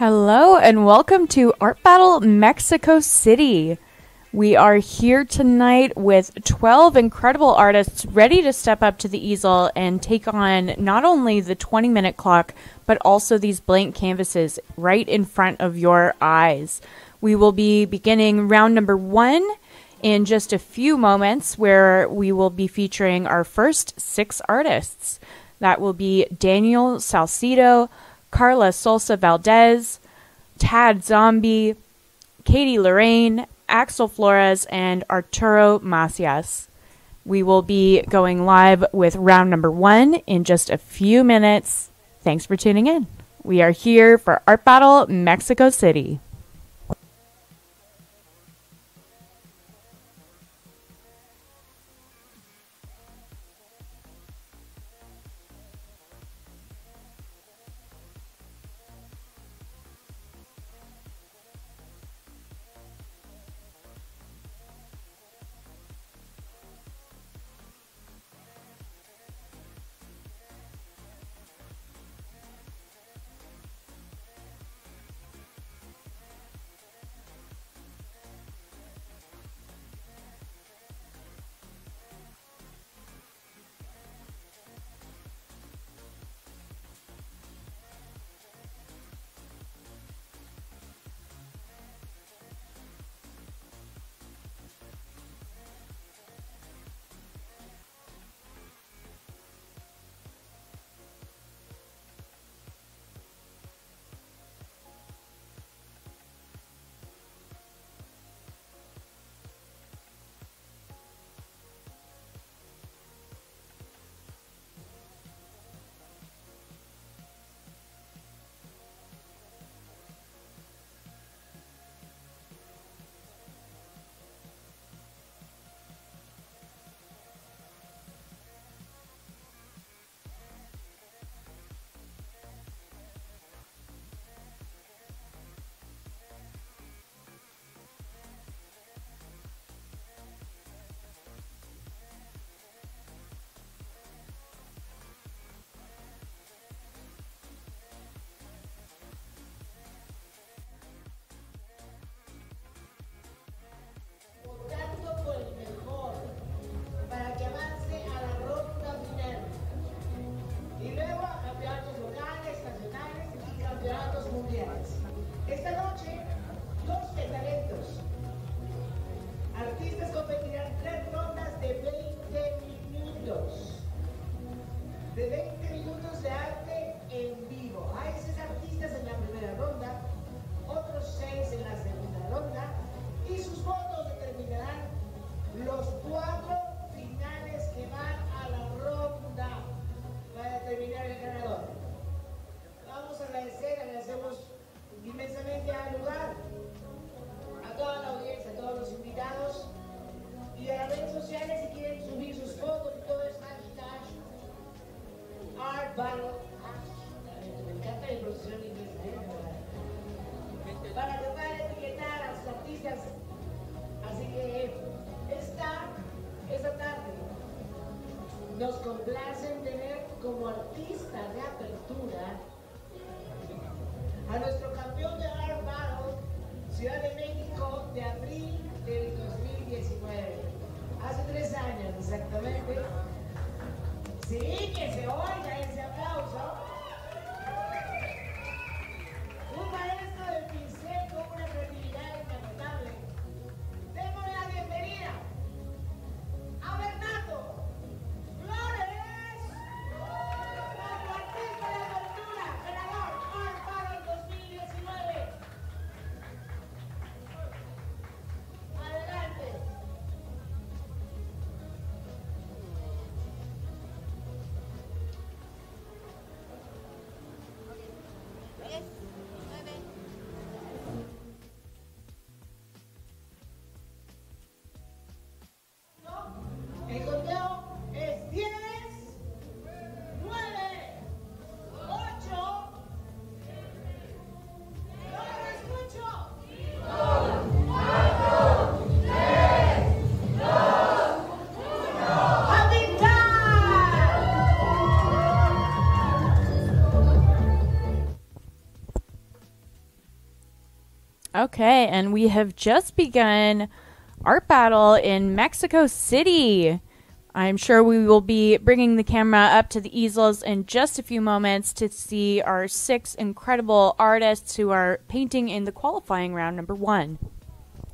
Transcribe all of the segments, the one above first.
Hello and welcome to Art Battle Mexico City. We are here tonight with 12 incredible artists ready to step up to the easel and take on not only the 20 minute clock, but also these blank canvases right in front of your eyes. We will be beginning round number one in just a few moments, where we will be featuring our first six artists. That will be Daniel Salcedo, Karla Sosa Valdez, Tadzombie, Katie Lorraine, Axel Flores, and Arturo Macias. We will be going live with round number one in just a few minutes. Thanks for tuning in. We are here for Art Battle Mexico City. Tener Okay, and we have just begun art battle in Mexico City. I'm sure we will be bringing the camera up to the easels in just a few moments to see our six incredible artists who are painting in the qualifying round number one.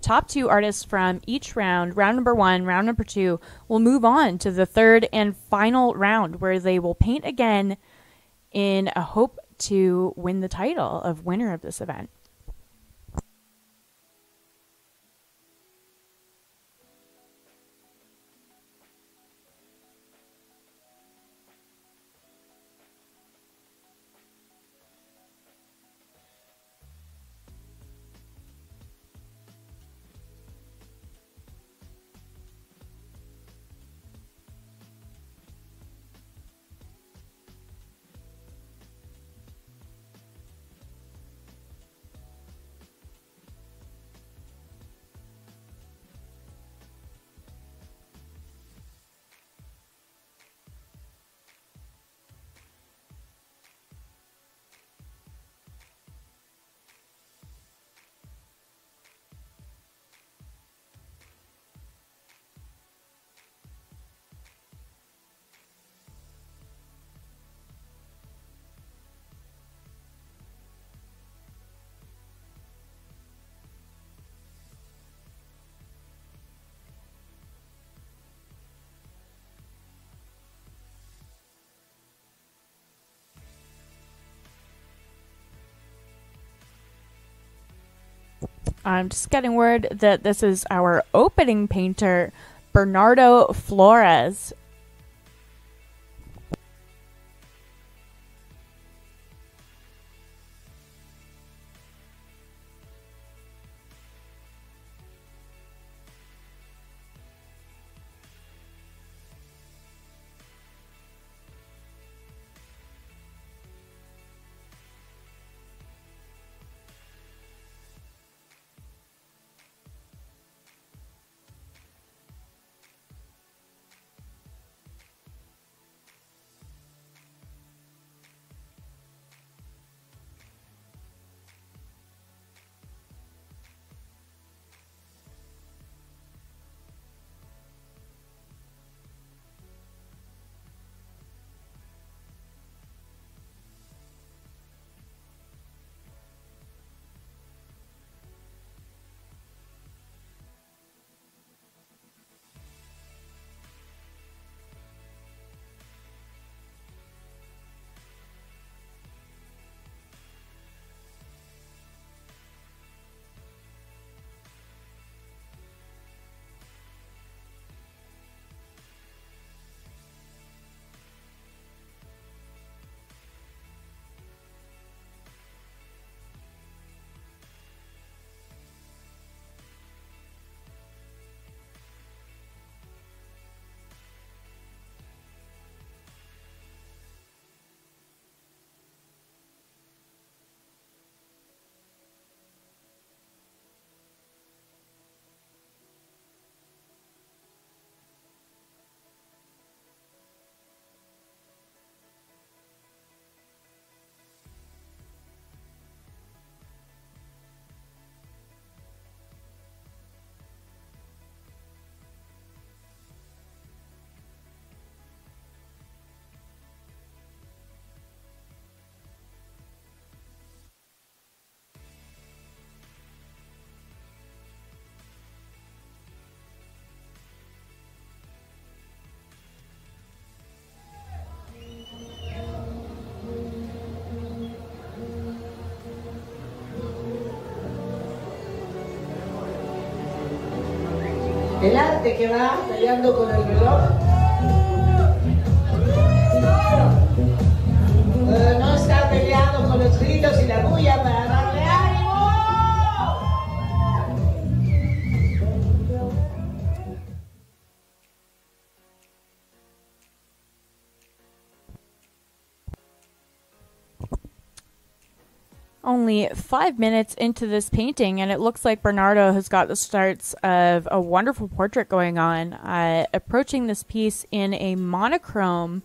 Top two artists from each round, round number one, round number two, will move on to the third and final round where they will paint again in a hope to win the title of winner of this event. I'm just getting word that this is our opening painter, Bernardo Flores. El arte que va peleando con el reloj. Five minutes into this painting, and it looks like Bernardo has got the starts of a wonderful portrait going on. Uh, approaching this piece in a monochrome.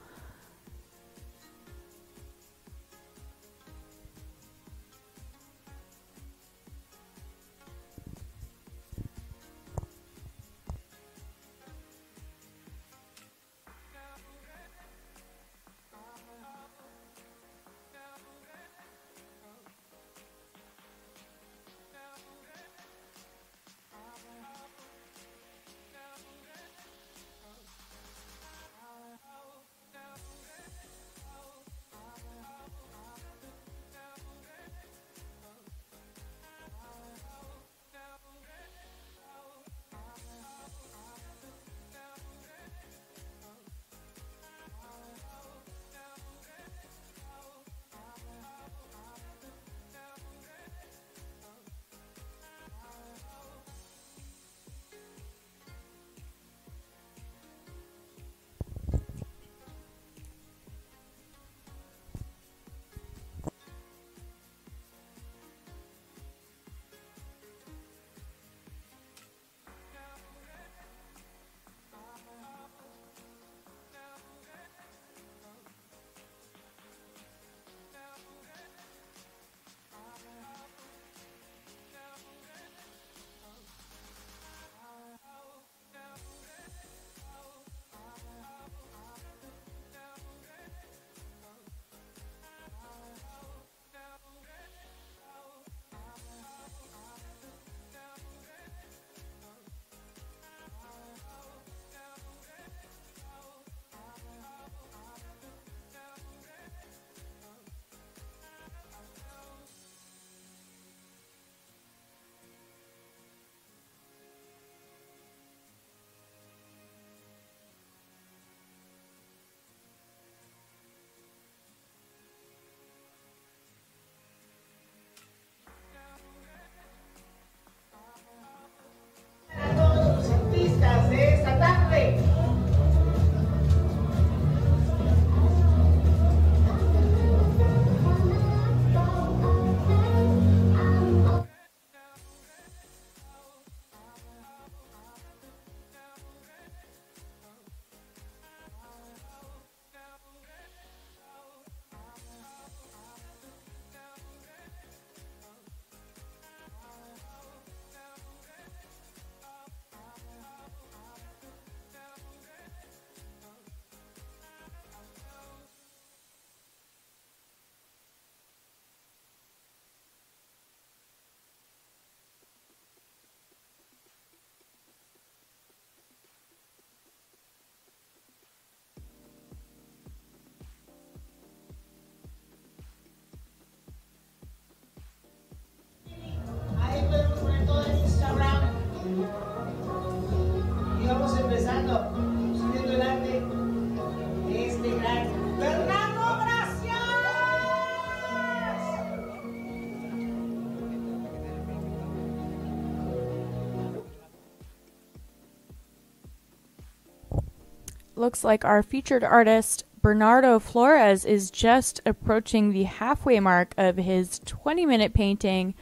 Looks like our featured artist Bernardo Flores is just approaching the halfway mark of his 20 minute painting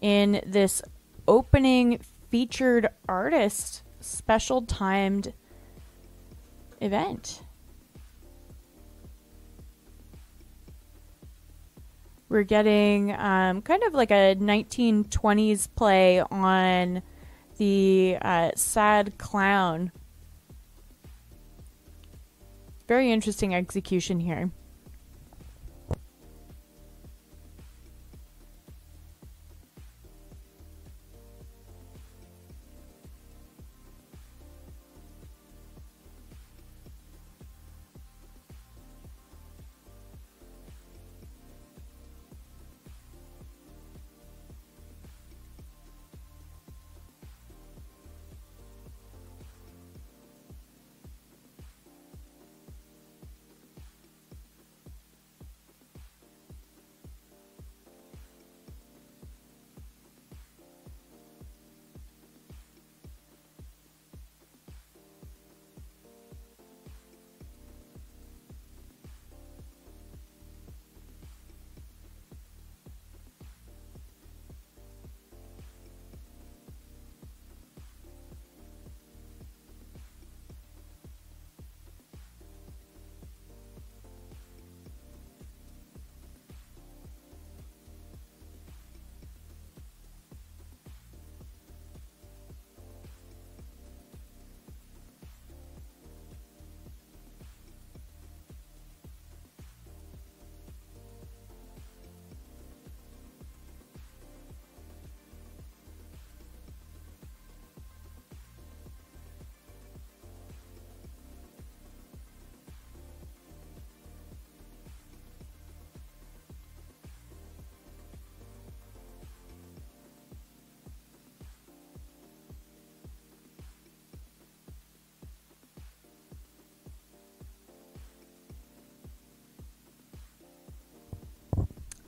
in this opening featured artist special timed event. We're getting um, kind of like a 1920s play on the uh, sad clown very interesting execution here.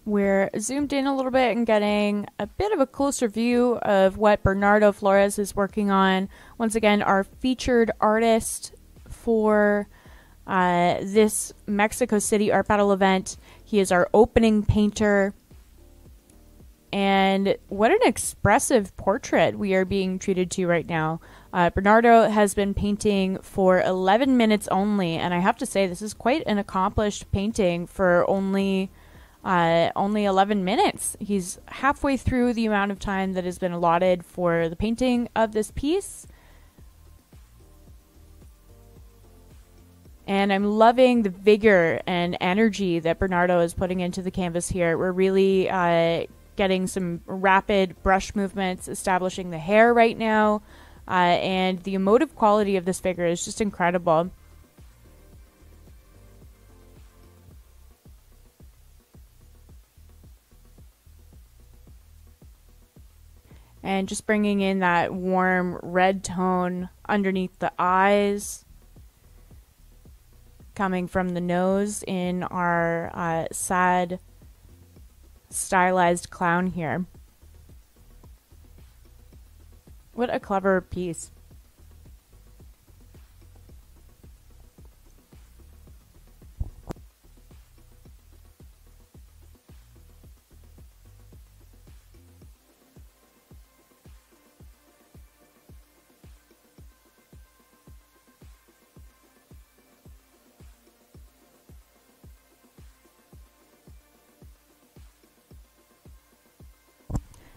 We're zoomed in a little bit and getting a bit of a closer view of what Bernardo Flores is working on. Once again, our featured artist for uh, this Mexico City Art Battle event. He is our opening painter. And what an expressive portrait we are being treated to right now. Uh, Bernardo has been painting for 11 minutes only, and I have to say, this is quite an accomplished painting for only uh, only 11 minutes. He's halfway through the amount of time that has been allotted for the painting of this piece. And I'm loving the vigor and energy that Bernardo is putting into the canvas here. We're really uh, getting some rapid brush movements, establishing the hair right now. Uh, and the emotive quality of this figure is just incredible. And just bringing in that warm red tone underneath the eyes coming from the nose in our uh, sad stylized clown here. What a clever piece.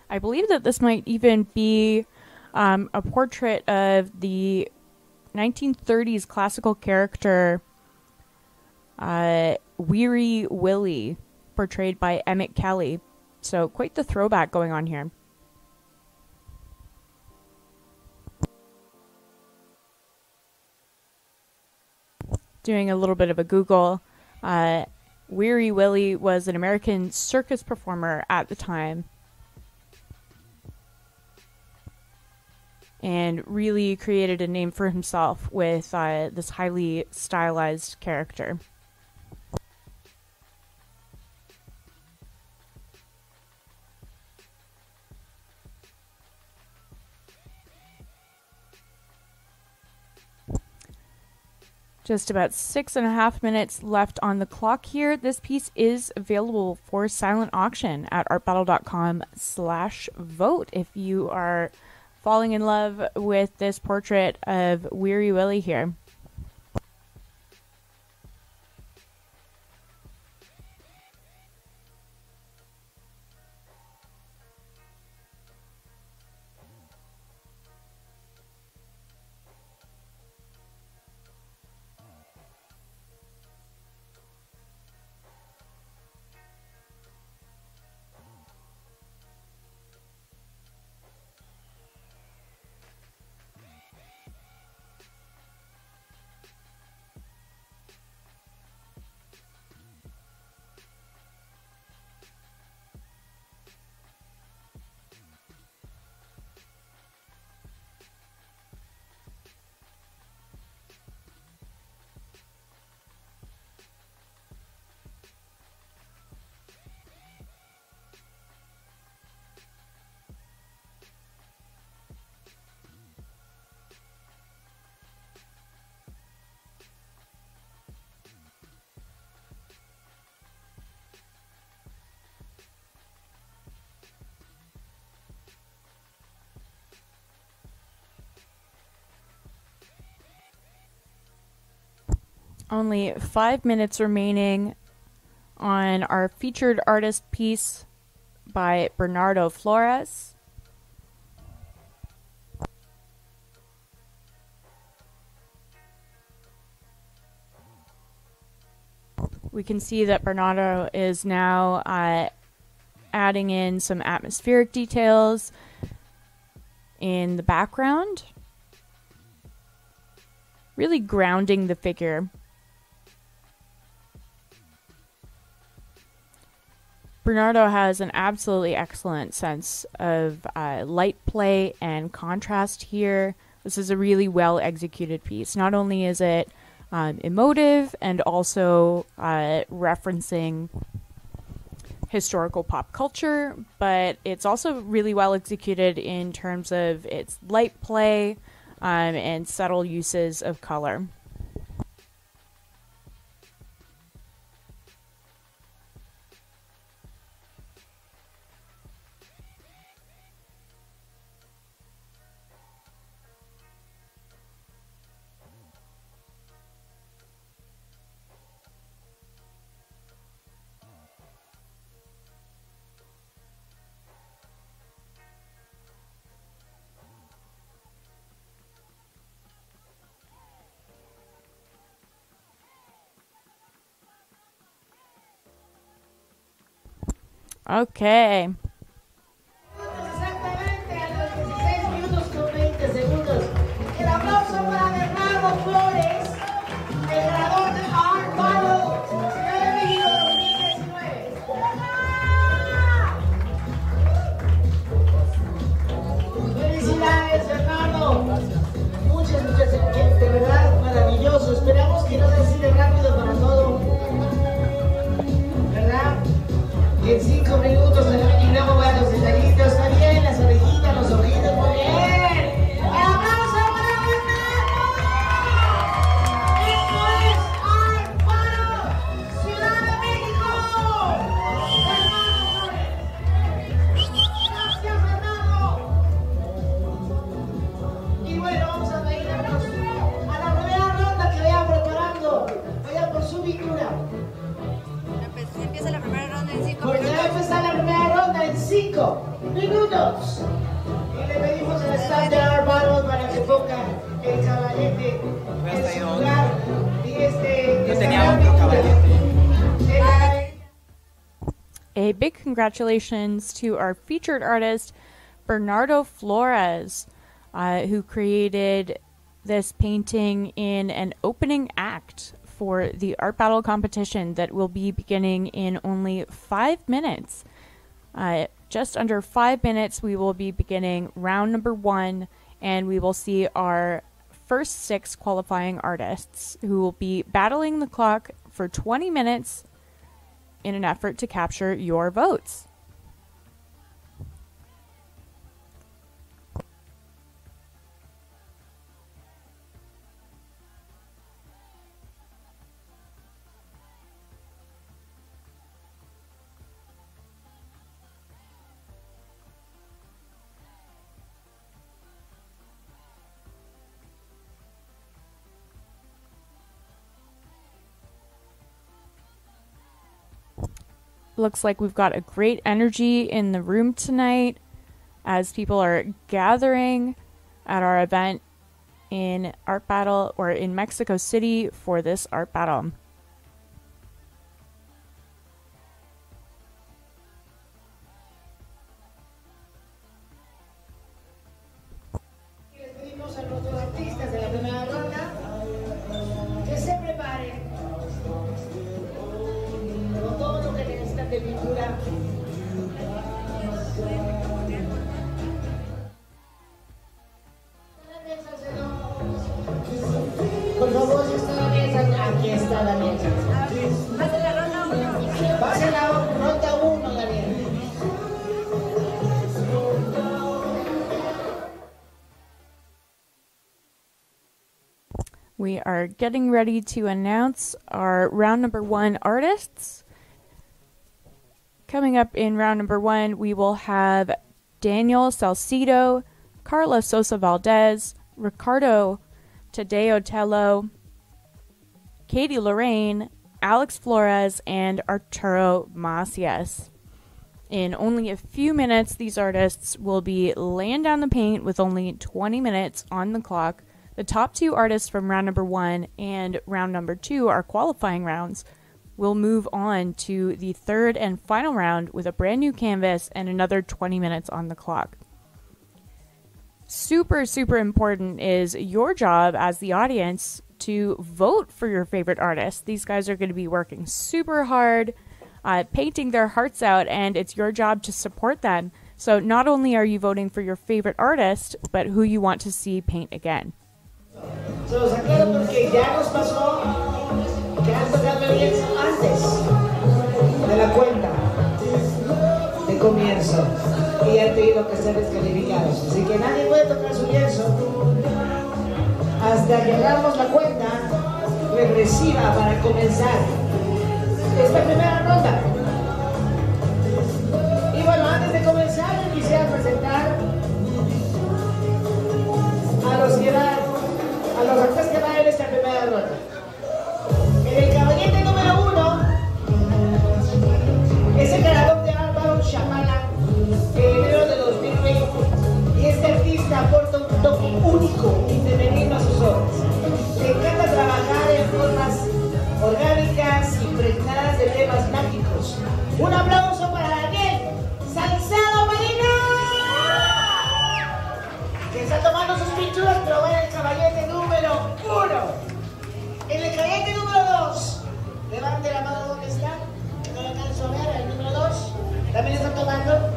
I believe that this might even be um, a portrait of the 1930s classical character uh, Weary Willie, portrayed by Emmett Kelly. So, quite the throwback going on here. Doing a little bit of a Google. Uh, Weary Willie was an American circus performer at the time and really created a name for himself with uh, this highly stylized character. Just about six and a half minutes left on the clock here. This piece is available for silent auction at artbattle.com slash vote if you are falling in love with this portrait of Weary Willie here. Only five minutes remaining on our featured artist piece by Bernardo Flores. We can see that Bernardo is now uh, adding in some atmospheric details in the background, really grounding the figure. Bernardo has an absolutely excellent sense of uh, light play and contrast here. This is a really well executed piece. Not only is it um, emotive and also uh, referencing historical pop culture, but it's also really well executed in terms of its light play um, and subtle uses of color. Okay. A big congratulations to our featured artist, Bernardo Flores, uh, who created this painting in an opening act for the art battle competition that will be beginning in only five minutes. Uh, just under five minutes, we will be beginning round number one, and we will see our first six qualifying artists who will be battling the clock for 20 minutes in an effort to capture your votes. Looks like we've got a great energy in the room tonight as people are gathering at our event in Art Battle or in Mexico City for this art battle. Are getting ready to announce our round number one artists. Coming up in round number one, we will have Daniel Salcedo, Karla Sosa Valdez, Ricardo Tadeo Tello, Katie Lorraine, Alex Flores, and Arturo Macias. In only a few minutes, these artists will be laying down the paint with only 20 minutes on the clock. The top two artists from round number one and round number two are qualifying rounds. We'll move on to the third and final round with a brand new canvas and another 20 minutes on the clock. Super, super important is your job as the audience to vote for your favorite artist. These guys are going to be working super hard, uh, painting their hearts out, and it's your job to support them. So, not only are you voting for your favorite artist, but who you want to see paint again. Se los aclaro porque ya nos pasó que han tocado bien antes de la cuenta de comienzo y han tenido que ser descalificados. Así que nadie puede tocar su lienzo hasta que hagamos la cuenta regresiva para comenzar esta primera ronda. Y bueno, antes de comenzar, quisiera presentar a los que van, a los artistas que van en esta primera ronda. En el caballete número uno es el ganador de Álvaro Chapala en enero de 2020 y este artista aporta un toque único y femenino a sus obras. Le encanta trabajar en formas orgánicas impregnadas de temas mágicos. Un aplauso para Daniel Salcedo Marina que está tomando sus pinturas, pero va el caballete uno. El caballete número dos, levante la mano donde está, no lo alcanzo a ver, el número dos, también está tomando.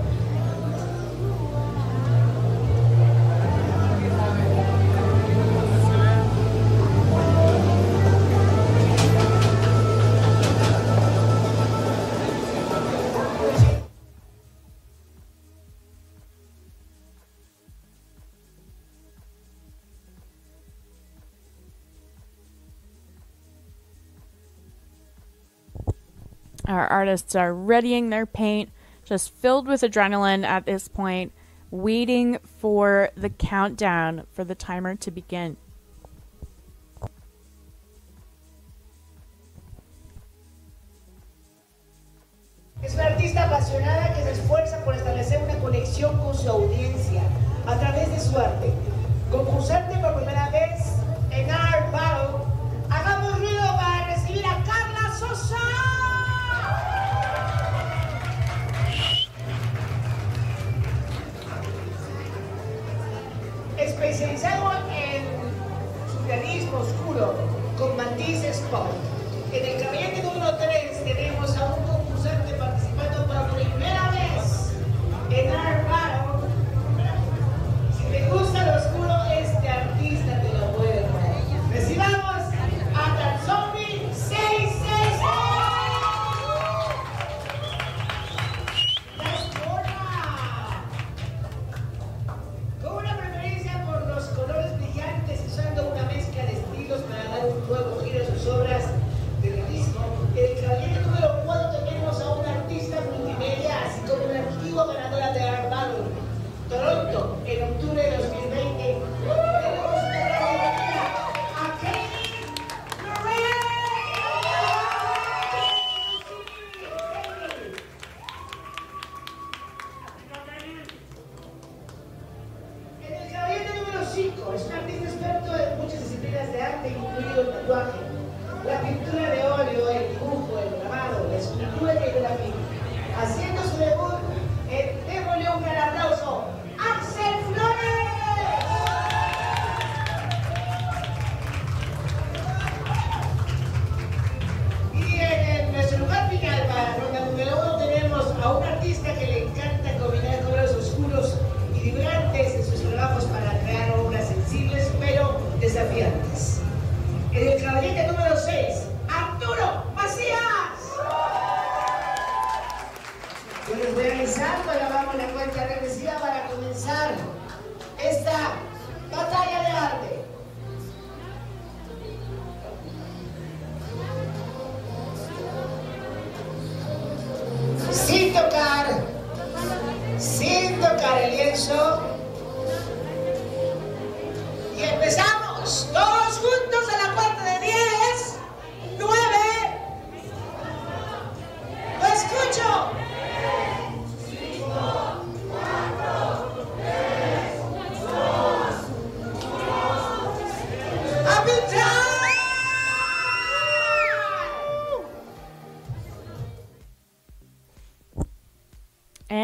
Our artists are readying their paint, just filled with adrenaline at this point, waiting for the countdown for the timer to begin.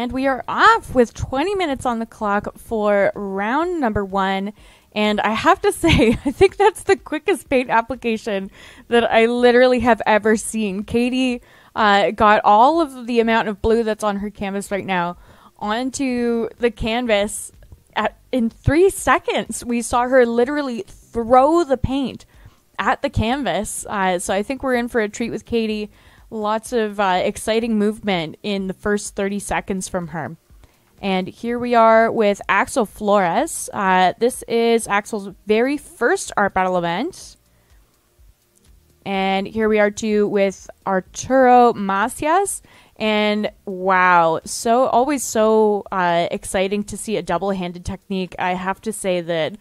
And we are off with 20 minutes on the clock for round number one. And I have to say, I think that's the quickest paint application that I literally have ever seen. Katie uh, got all of the amount of blue that's on her canvas right now onto the canvas at, in three seconds. We saw her literally throw the paint at the canvas. Uh, so I think we're in for a treat with Katie. Lots of uh, exciting movement in the first 30 seconds from her. And here we are with Axel Flores. Uh, this is Axel's very first art battle event. And here we are too with Arturo Macías. And wow, so always so uh, exciting to see a double handed technique. I have to say that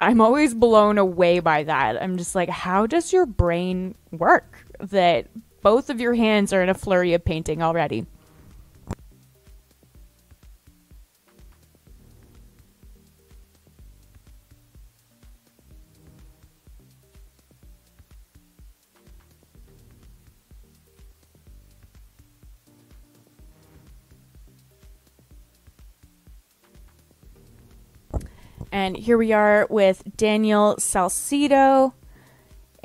I'm always blown away by that. I'm just like, how does your brain work that both of your hands are in a flurry of painting already? And here we are with Daniel Salcedo.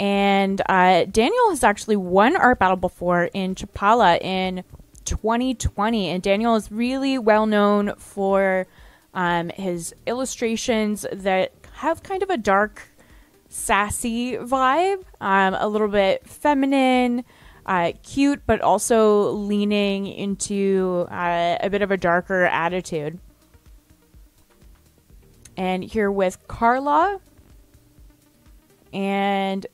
And uh, Daniel has actually won Art Battle before in Chapala in 2020. And Daniel is really well known for um, his illustrations that have kind of a dark, sassy vibe, um, a little bit feminine, uh, cute, but also leaning into uh, a bit of a darker attitude. And here with Karla. And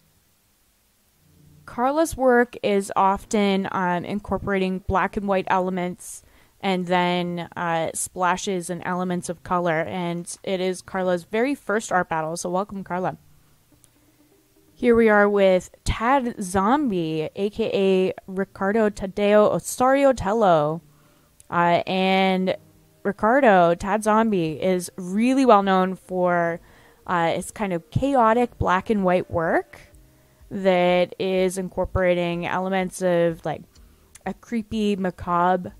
Karla's work is often um, incorporating black and white elements and then uh, splashes and elements of color. And it is Karla's very first art battle. So, welcome, Karla. Here we are with Tadzombie, aka Ricardo Tadeo Osorio Tello. Uh, and Ricardo, Tadzombie, is really well known for uh, its kind of chaotic black and white work that is incorporating elements of like a creepy, macabre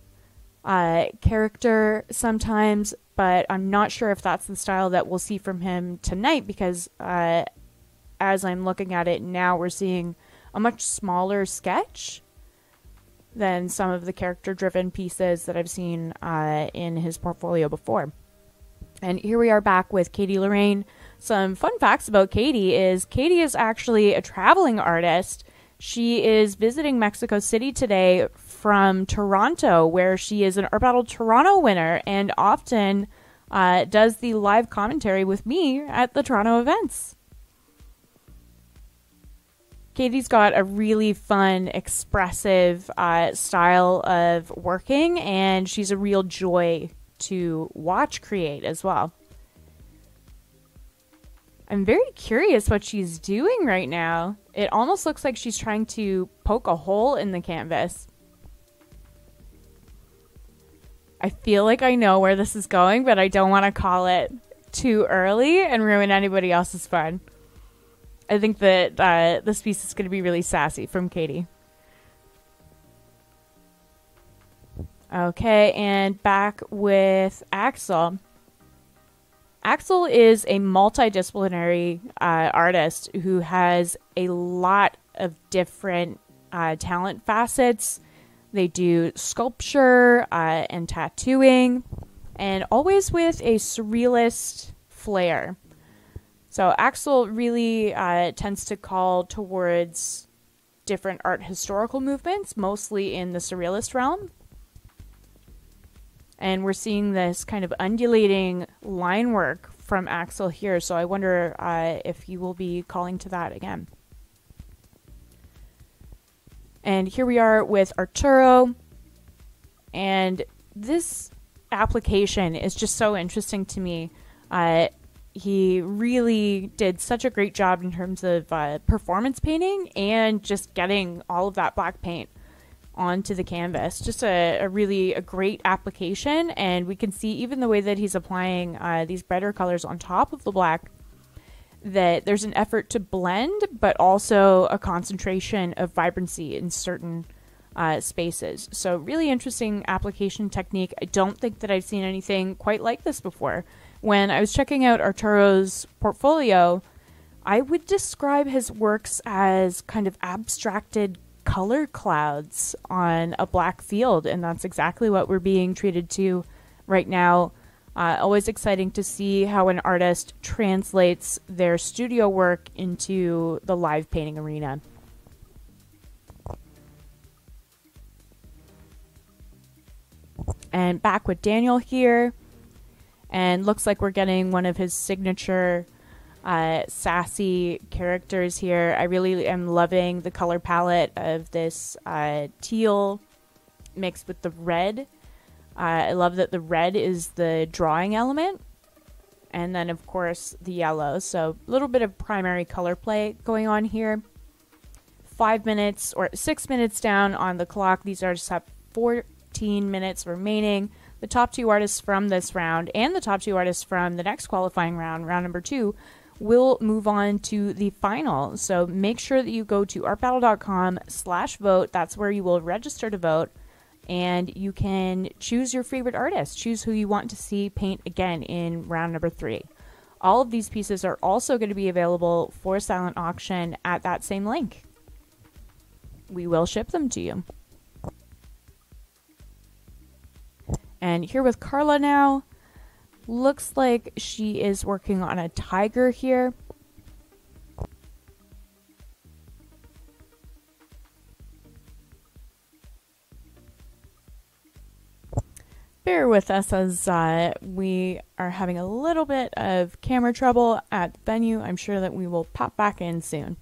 uh, character sometimes, but I'm not sure if that's the style that we'll see from him tonight because uh, as I'm looking at it now, we're seeing a much smaller sketch than some of the character driven pieces that I've seen uh, in his portfolio before. And here we are back with Katie Lorraine. Some fun facts about Katie is Katie is actually a traveling artist. She is visiting Mexico City today from Toronto, where she is an Art Battle Toronto winner and often uh, does the live commentary with me at the Toronto events. Katie's got a really fun, expressive uh, style of working, and she's a real joy to watch create as well. I'm very curious what she's doing right now. It almost looks like she's trying to poke a hole in the canvas. I feel like I know where this is going, but I don't want to call it too early and ruin anybody else's fun. I think that uh, this piece is going to be really sassy from Katie. Okay, and back with Axel. Axel is a multidisciplinary uh, artist who has a lot of different uh, talent facets. They do sculpture uh, and tattooing, and always with a surrealist flair. So Axel really uh, tends to call towards different art historical movements, mostly in the surrealist realm. And we're seeing this kind of undulating line work from Axel here, so I wonder uh, if he will be calling to that again. And here we are with Arturo. And this application is just so interesting to me. Uh, he really did such a great job in terms of uh, performance painting and just getting all of that black paint onto the canvas. Just a, a really a great application, and we can see even the way that he's applying uh, these brighter colors on top of the black that there's an effort to blend, but also a concentration of vibrancy in certain uh, spaces. So, really interesting application technique. I don't think that I've seen anything quite like this before. When I was checking out Arturo's portfolio, I would describe his works as kind of abstracted color clouds on a black field, and that's exactly what we're being treated to right now uh, always exciting to see how an artist translates their studio work into the live painting arena. And back with Daniel here. And looks like we're getting one of his signature uh, sassy characters here. I really am loving the color palette of this uh, teal mixed with the red uh, I love that the red is the drawing element, and then of course the yellow. So a little bit of primary color play going on here. Five minutes or six minutes down on the clock. These artists have 14 minutes remaining. The top two artists from this round and the top two artists from the next qualifying round, round number two, will move on to the final. So make sure that you go to artbattle.com slash vote. That's where you will register to vote and you can choose your favorite artist, choose who you want to see paint again in round number three. All of these pieces are also going to be available for silent auction at that same link. We will ship them to you. And here with Karla now, looks like she is working on a tiger here. bear with us as uh, we are having a little bit of camera trouble at the venue. I'm sure that we will pop back in soon.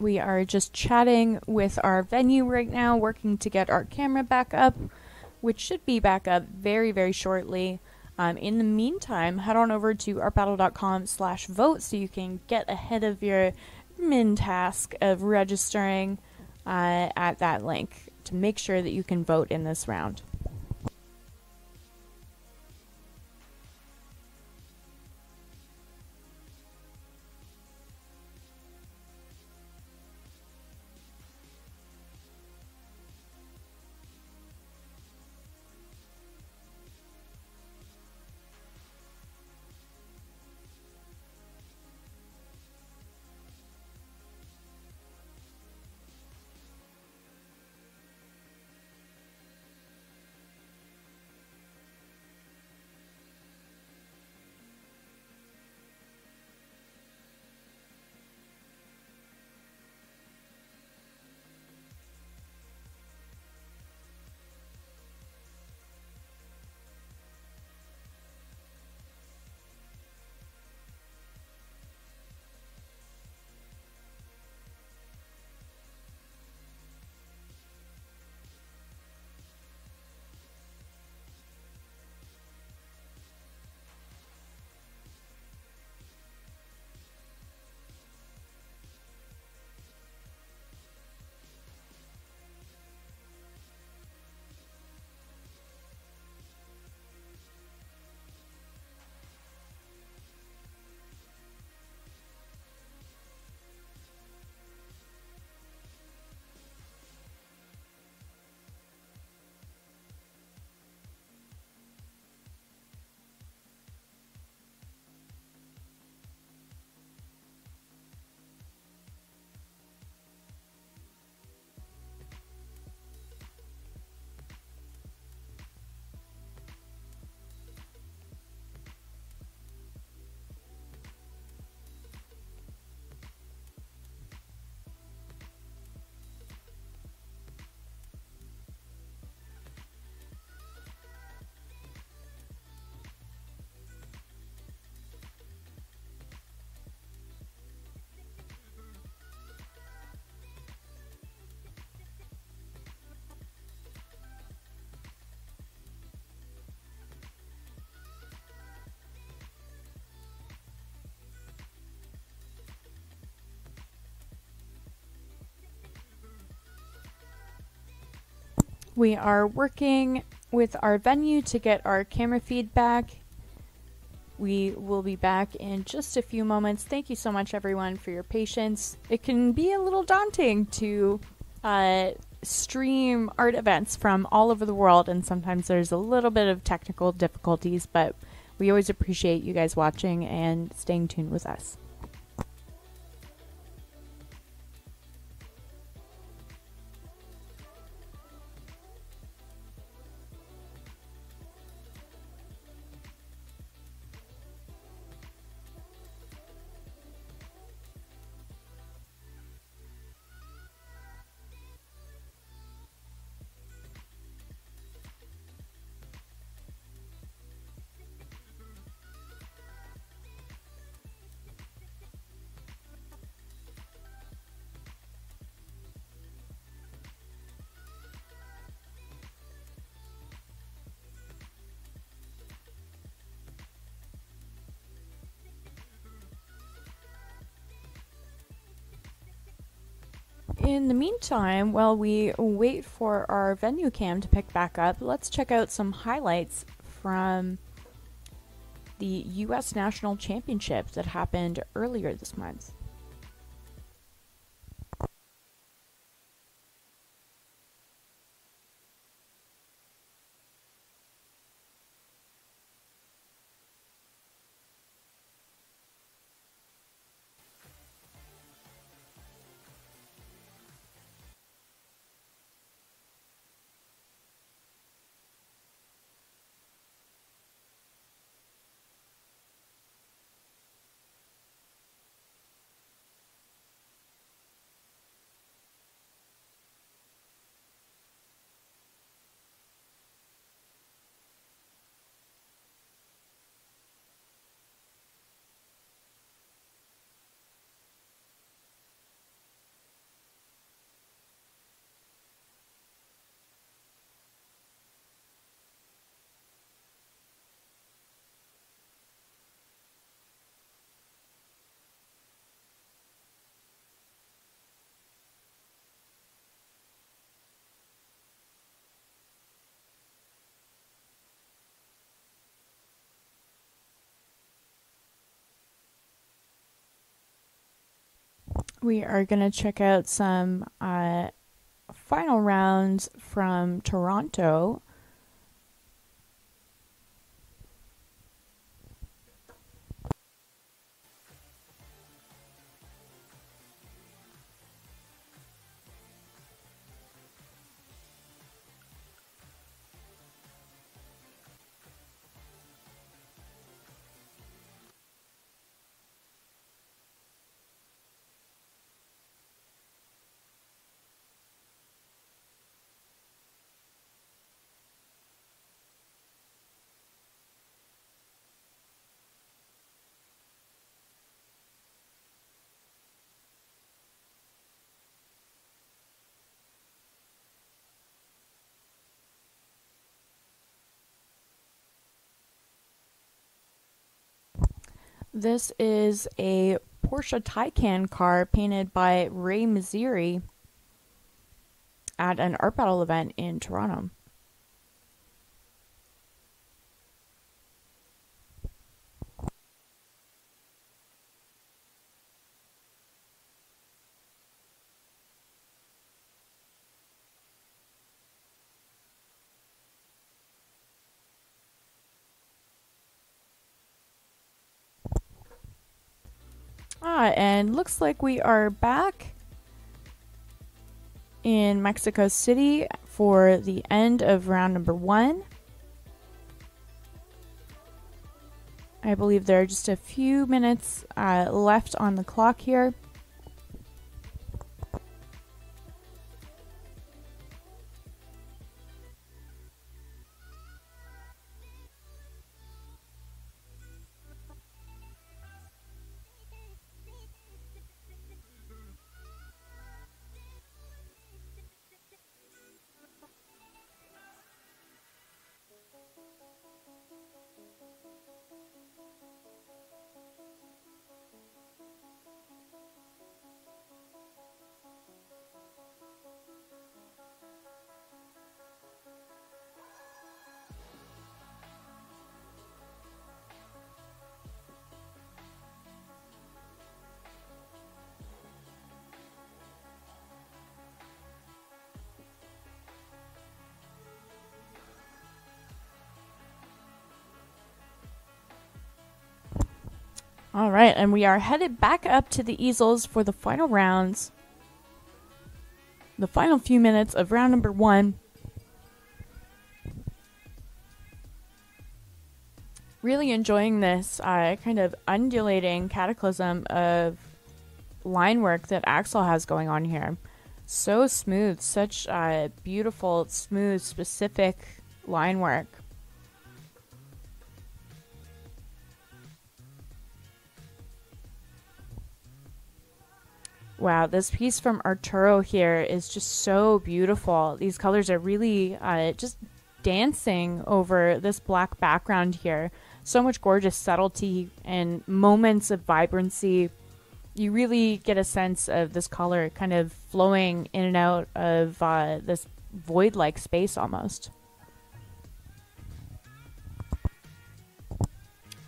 We are just chatting with our venue right now, working to get our camera back up, which should be back up very, very shortly. Um, in the meantime, head on over to artbattle.com slash vote so you can get ahead of your min task of registering uh, at that link to make sure that you can vote in this round. We are working with our venue to get our camera feedback. We will be back in just a few moments. Thank you so much, everyone, for your patience. It can be a little daunting to uh, stream art events from all over the world, and sometimes there's a little bit of technical difficulties, but we always appreciate you guys watching and staying tuned with us. In the meantime, while we wait for our venue cam to pick back up, let's check out some highlights from the U.S. National Championship that happened earlier this month. We are going to check out some uh, final rounds from Toronto. This is a Porsche Taycan car painted by Ray Maziri at an art battle event in Toronto. And looks like we are back in Mexico City for the end of round number one. I believe there are just a few minutes uh, left on the clock here. All right, and we are headed back up to the easels for the final rounds. The final few minutes of round number one. Really enjoying this uh, kind of undulating cataclysm of line work that Axel has going on here. So smooth, such uh, beautiful, smooth, specific line work. Wow, this piece from Arturo here is just so beautiful. These colors are really uh, just dancing over this black background here. So much gorgeous subtlety and moments of vibrancy. You really get a sense of this color kind of flowing in and out of uh, this void like space almost.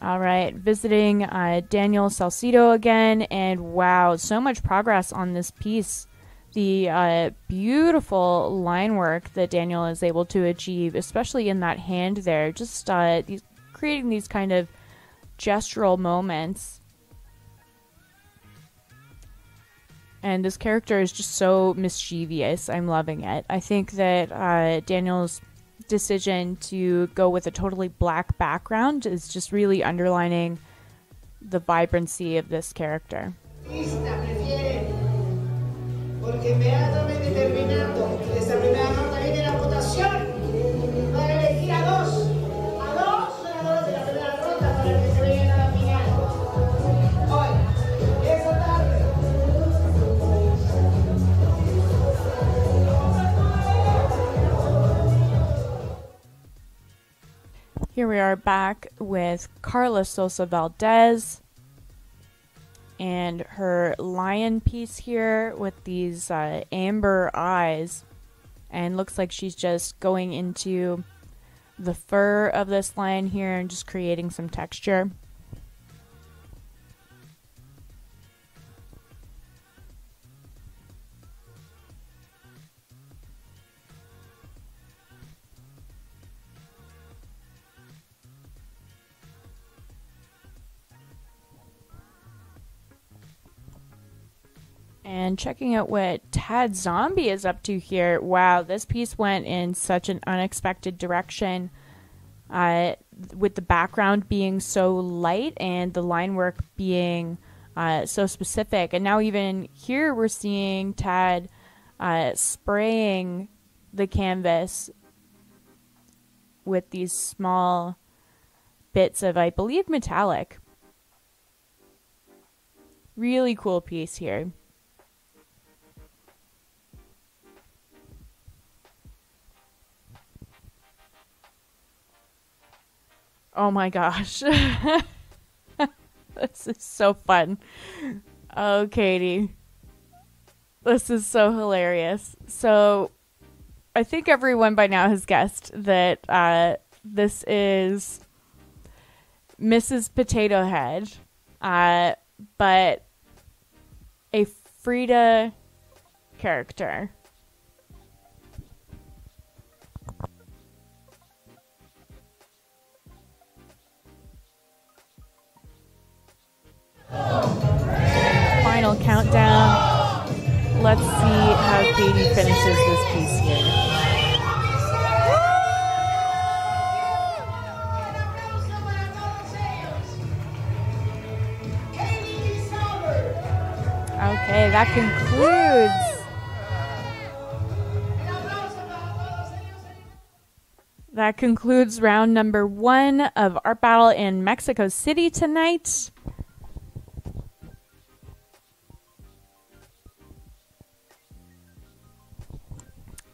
All right, visiting uh, Daniel Salcedo again, and wow, so much progress on this piece. The uh, beautiful line work that Daniel is able to achieve, especially in that hand there, just uh, these, creating these kind of gestural moments. And this character is just so mischievous. I'm loving it. I think that uh, Daniel's decision to go with a totally black background is just really underlining the vibrancy of this character. Here we are back with Karla Sosa Valdez and her lion piece here with these uh, amber eyes. And looks like she's just going into the fur of this lion here and just creating some texture. And checking out what Tadzombie is up to here. Wow, this piece went in such an unexpected direction. Uh, with the background being so light and the line work being uh, so specific. And now, even here, we're seeing Tad uh, spraying the canvas with these small bits of, I believe, metallic. Really cool piece here. Oh my gosh. this is so fun. Oh, Katie. This is so hilarious. So, I think everyone by now has guessed that uh, this is Mrs. Potato Head, uh, but a Frida character. Final countdown. Let's see how Katie finishes this piece here. Okay, that concludes. That concludes round number one of Art Battle in Mexico City tonight.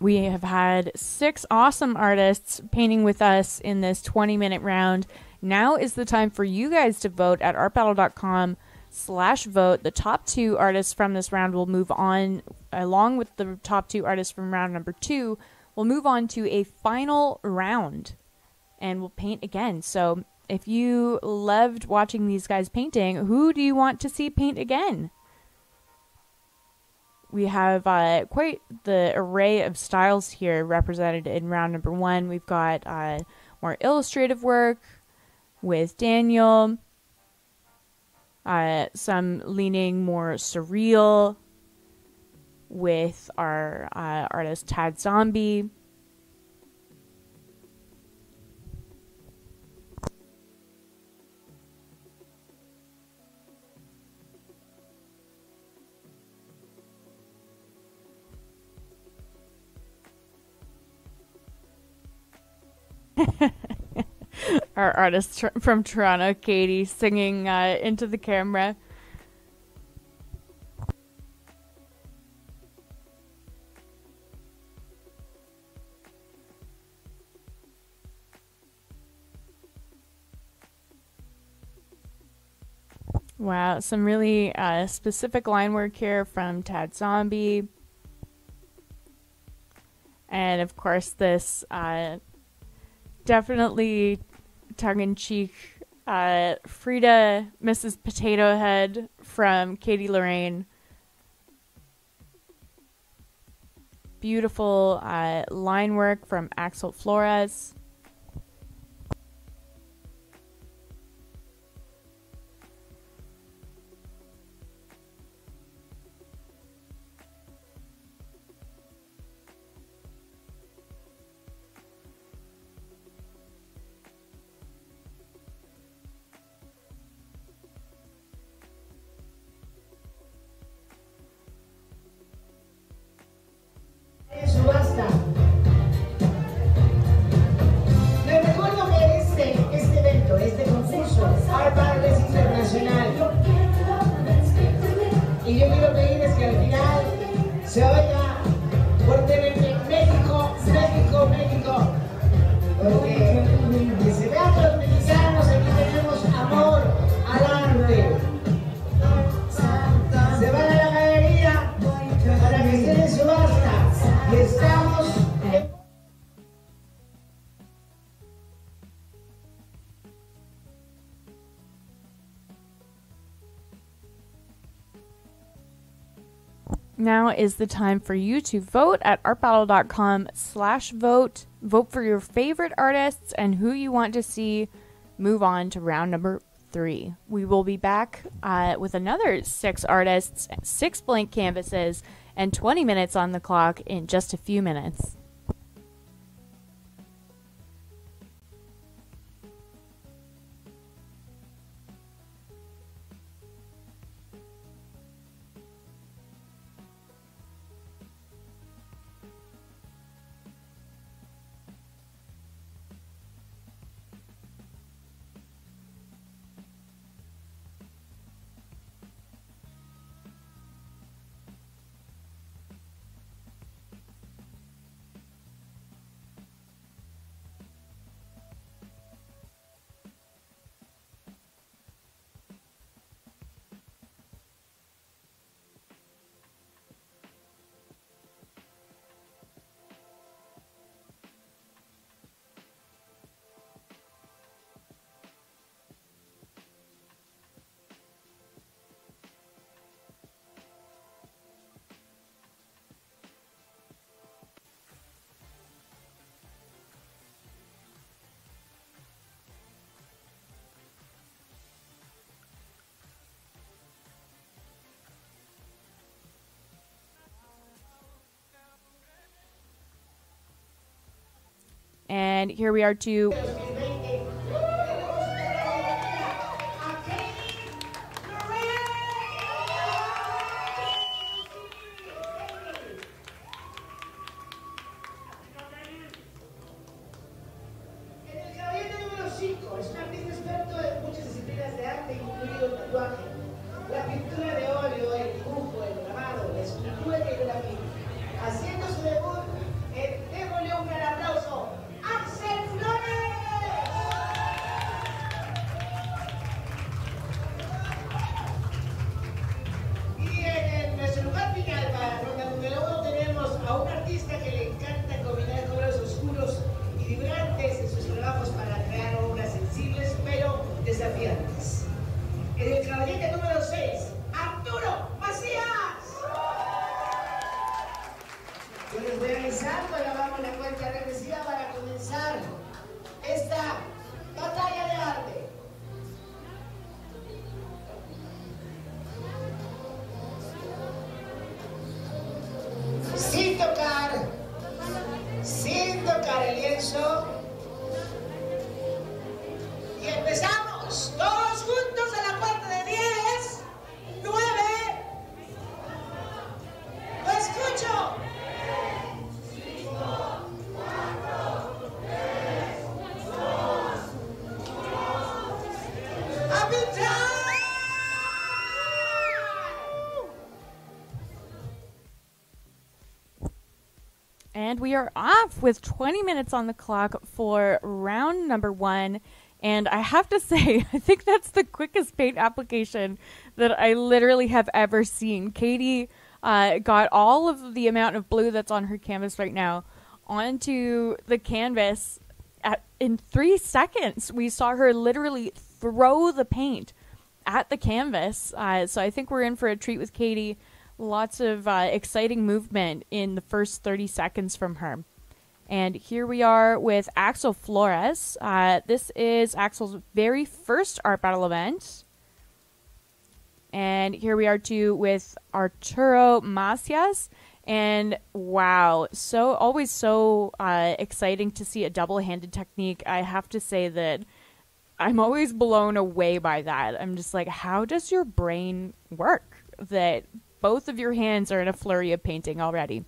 We have had six awesome artists painting with us in this 20 minute round. Now is the time for you guys to vote at artbattle.com slash vote. The top two artists from this round will move on, along with the top two artists from round number two, we'll move on to a final round and we'll paint again. So if you loved watching these guys painting, who do you want to see paint again? We have uh, quite the array of styles here represented in round number one. We've got uh, more illustrative work with Daniel. uh, some leaning more surreal with our uh, artist Tadzombie. our artist tr- from Toronto, Katie, singing uh, into the camera. Wow, some really uh, specific line work here from Tadzombie. And of course, this uh, definitely tongue in cheek uh, Frida, Mrs. Potato Head from Katie Lorraine. Beautiful uh, line work from Axel Flores. Now is the time for you to vote at artbattle.com slash vote. Vote for your favorite artists and who you want to see move on to round number three. We will be back uh, with another six artists, six blank canvases, and 20 minutes on the clock in just a few minutes. And here we are to And we are off with 20 minutes on the clock for round number one. And I have to say, I think that's the quickest paint application that I literally have ever seen. Katie uh, got all of the amount of blue that's on her canvas right now onto the canvas at, in three seconds. We saw her literally throw the paint at the canvas. Uh, so I think we're in for a treat with Katie. Lots of uh, exciting movement in the first 30 seconds from her. And here we are with Axel Flores. Uh, this is Axel's very first art battle event. And here we are too with Arturo Macías. And wow, so always so uh, exciting to see a double handed technique. I have to say that I'm always blown away by that. I'm just like, how does your brain work that both of your hands are in a flurry of painting already?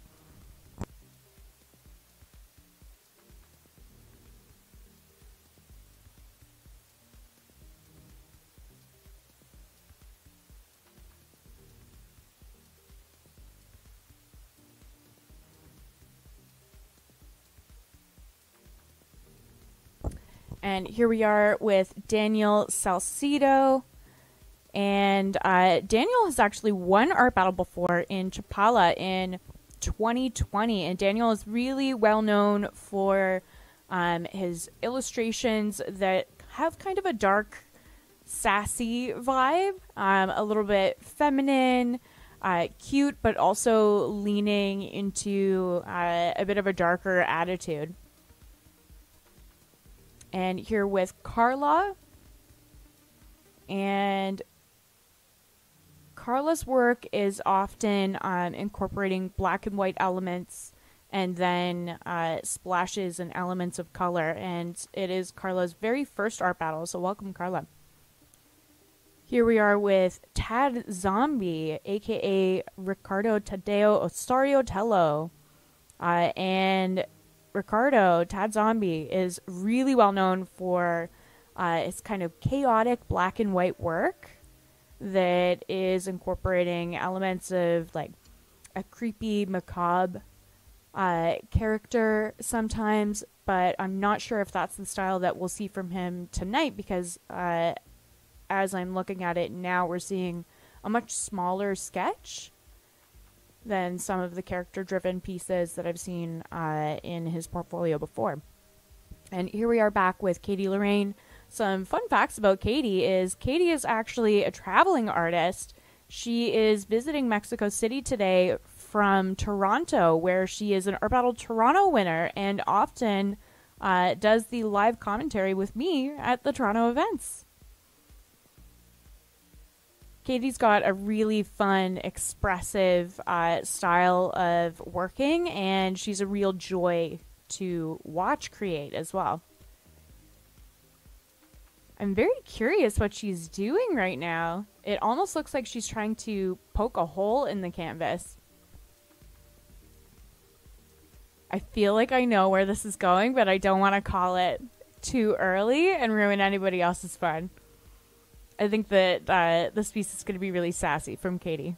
And here we are with Daniel Salcedo. And uh, Daniel has actually won art battle before in Chapala in 2020. And Daniel is really well known for um, his illustrations that have kind of a dark, sassy vibe, um, a little bit feminine, uh, cute, but also leaning into uh, a bit of a darker attitude. And here with Karla. And Karla's work is often um, incorporating black and white elements and then uh, splashes and elements of color. And it is Karla's very first art battle. So, welcome, Karla. Here we are with Tadzombie, aka Ricardo Tadeo Osorio Tello. Uh, and Ricardo, Tadzombie, is really well known for uh, its kind of chaotic black and white work that is incorporating elements of like a creepy, macabre uh, character sometimes, but I'm not sure if that's the style that we'll see from him tonight because uh, as I'm looking at it now, we're seeing a much smaller sketch than some of the character driven pieces that I've seen uh, in his portfolio before. And here we are back with Katie Lorraine. Some fun facts about Katie is Katie is actually a traveling artist. She is visiting Mexico City today from Toronto, where she is an Art Battle Toronto winner and often uh, does the live commentary with me at the Toronto events. Katie's got a really fun, expressive uh, style of working, and she's a real joy to watch create as well. I'm very curious what she's doing right now. It almost looks like she's trying to poke a hole in the canvas. I feel like I know where this is going, but I don't want to call it too early and ruin anybody else's fun. I think that uh, this piece is going to be really sassy from Katie.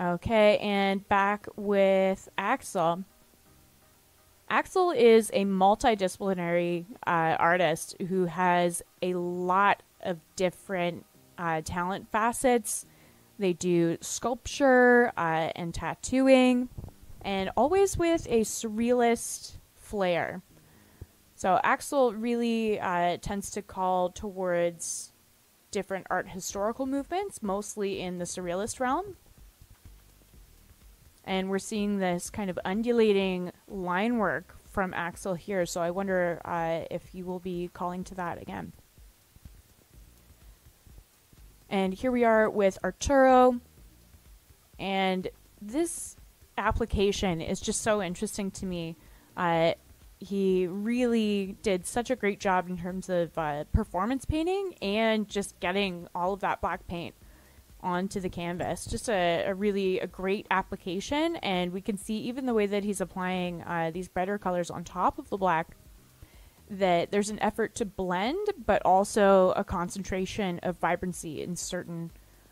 Okay, and back with Axel. Axel is a multidisciplinary uh, artist who has a lot of different uh, talent facets. They do sculpture uh, and tattooing, and always with a surrealist flair. So Axel really uh, tends to call towards different art historical movements, mostly in the surrealist realm and we're seeing this kind of undulating line work from Axel here. So I wonder uh, if you will be calling to that again. And here we are with Arturo. And this application is just so interesting to me. Uh, he really did such a great job in terms of uh, performance painting and just getting all of that black paint onto the canvas. Just a, a really a great application, and we can see even the way that he's applying uh, these brighter colors on top of the black that there's an effort to blend, but also a concentration of vibrancy in certain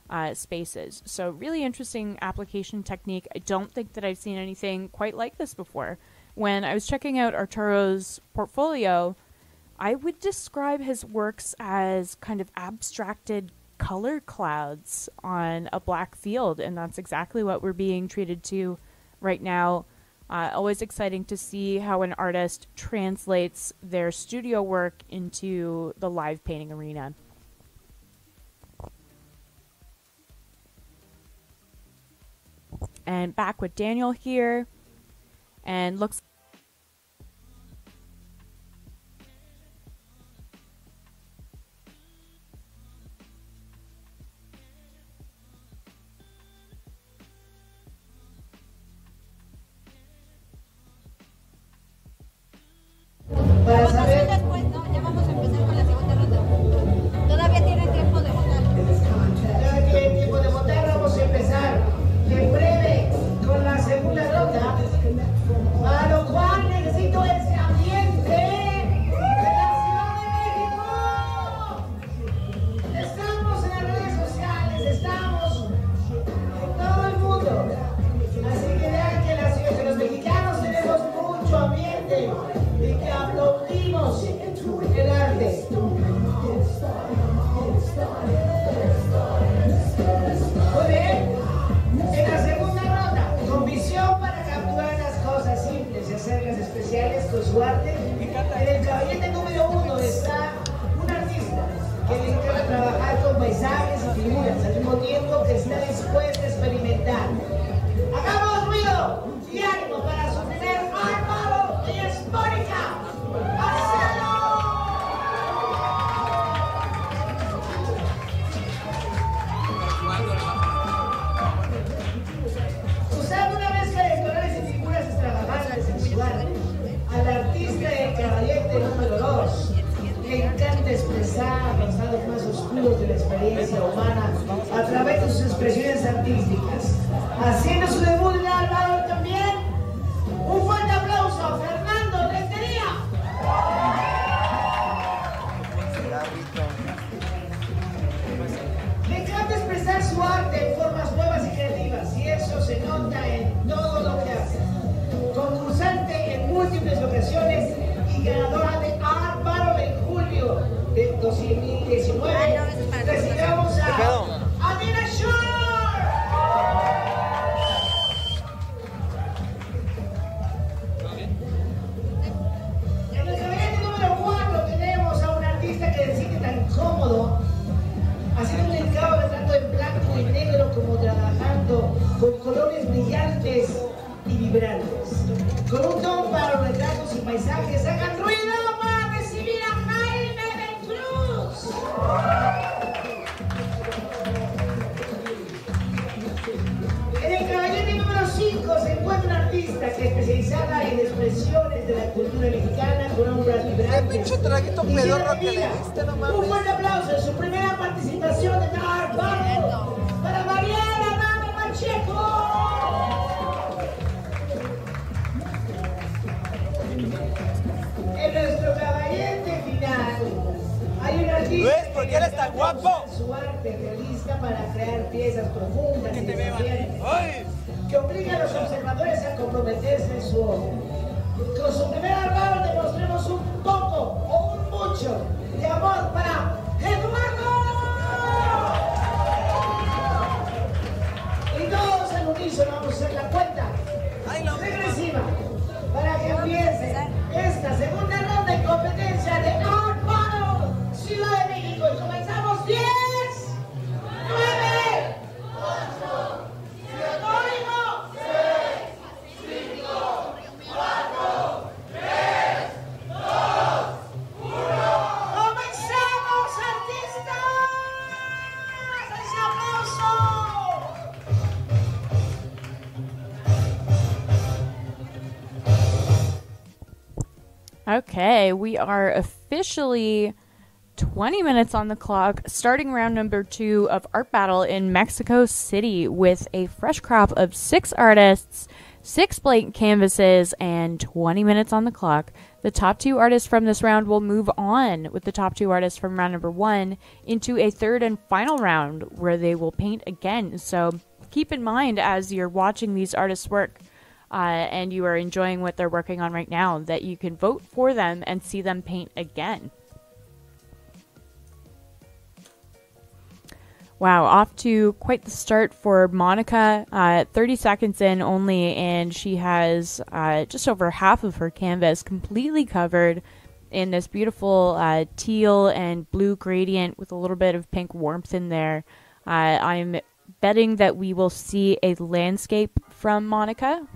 uh, spaces. So, really interesting application technique. I don't think that I've seen anything quite like this before. When I was checking out Arturo's portfolio, I would describe his works as kind of abstracted color clouds on a black field, and that's exactly what we're being treated to right now. Uh, always exciting to see how an artist translates their studio work into the live painting arena. And back with Daniel here, and looks Ernesto En el caballete número uno está un artista que le encanta trabajar con paisajes y figuras al mismo tiempo que está dispuesto a experimentar. ¡Hagamos ruido! ¡Y ánimo para experiencia humana a través de sus expresiones artísticas, haciendo su debut We are officially 20 minutes on the clock, starting round number two of Art Battle in Mexico City with a fresh crop of six artists, six blank canvases, and 20 minutes on the clock. The top two artists from this round will move on with the top two artists from round number one into a third and final round where they will paint again. So keep in mind as you're watching these artists work uh, and you are enjoying what they're working on right now, that you can vote for them and see them paint again. Wow, off to quite the start for Monica. Uh, 30 seconds in only, and she has uh, just over half of her canvas completely covered in this beautiful uh, teal and blue gradient with a little bit of pink warmth in there. Uh, I'm betting that we will see a landscape from Monica.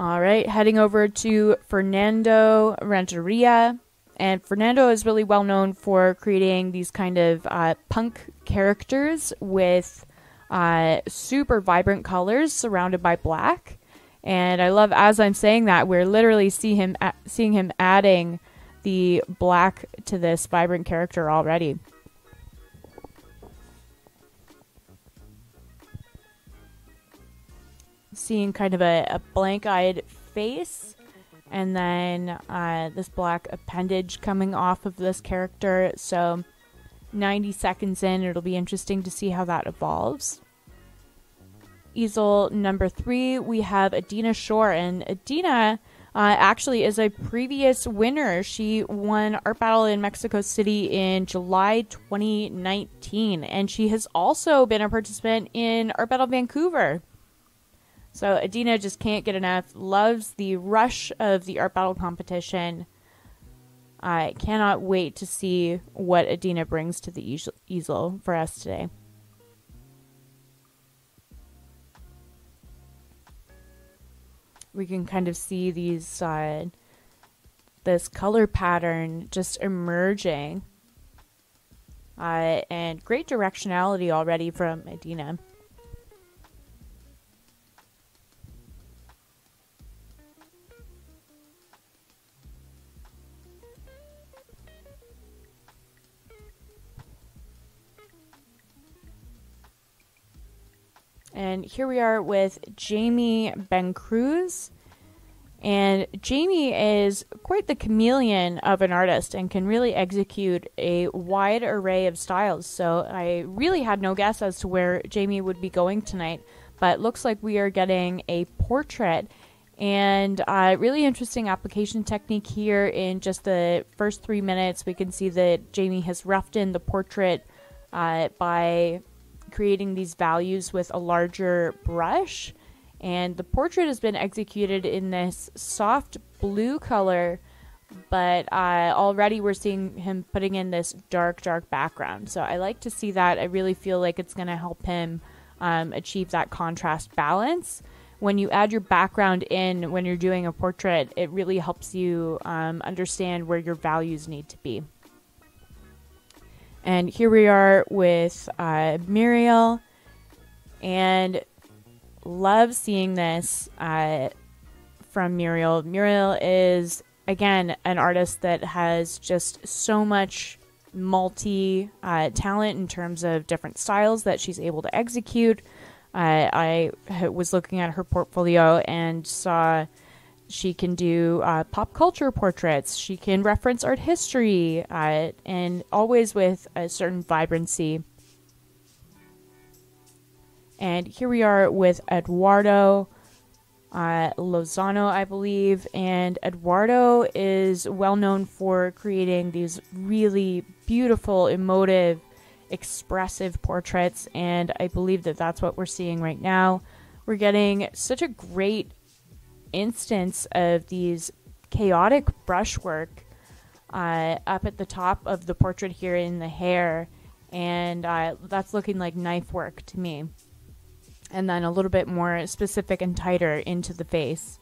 All right, heading over to Fernando Renteria. And Fernando is really well known for creating these kind of uh, punk characters with uh, super vibrant colors surrounded by black. And I love, as I'm saying that, we're literally see him a- seeing him adding the black to this vibrant character already. Seeing kind of a, a blank eyed face and then uh, this black appendage coming off of this character. So, 90 seconds in, it'll be interesting to see how that evolves. Easel number three, we have Adina Shor, and Adina uh, actually is a previous winner. She won Art Battle in Mexico City in July 2019, and she has also been a participant in Art Battle Vancouver. So Adina just can't get enough. Loves the rush of the art battle competition. I cannot wait to see what Adina brings to the easel for us today. We can kind of see these uh, this color pattern just emerging, uh, and great directionality already from Adina. Here we are with Jamie Bencruz. And Jamie is quite the chameleon of an artist and can really execute a wide array of styles. So I really had no guess as to where Jamie would be going tonight, but looks like we are getting a portrait and uh, really interesting application technique here in just the first three minutes. We can see that Jamie has roughed in the portrait uh, by creating these values with a larger brush. And the portrait has been executed in this soft blue color, but uh, already we're seeing him putting in this dark, dark background. So I like to see that. I really feel like it's going to help him um, achieve that contrast balance. When you add your background in when you're doing a portrait, it really helps you um, understand where your values need to be. And here we are with uh, Muriel, and love seeing this uh, from Muriel. Muriel is, again, an artist that has just so much multi uh, talent in terms of different styles that she's able to execute. Uh, I was looking at her portfolio and saw she can do uh, pop culture portraits. She can reference art history, uh, and always with a certain vibrancy. And here we are with Eduardo uh, Lozano, I believe. And Eduardo is well known for creating these really beautiful, emotive, expressive portraits. And I believe that that's what we're seeing right now. We're getting such a great instance of these chaotic brushwork uh, up at the top of the portrait here in the hair, and uh, that's looking like knife work to me. And then a little bit more specific and tighter into the face.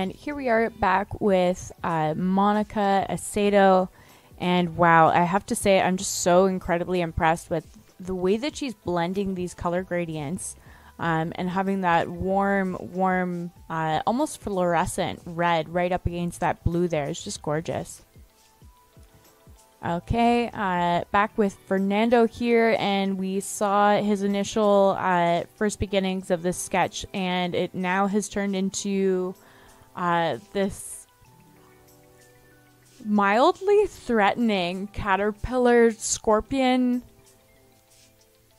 And here we are back with uh, Monica Acedo. And wow, I have to say, I'm just so incredibly impressed with the way that she's blending these color gradients um, and having that warm, warm, uh, almost fluorescent red right up against that blue there. It's just gorgeous. Okay, uh, back with Fernando here, and we saw his initial uh, first beginnings of this sketch, and it now has turned into uh, this mildly threatening caterpillar scorpion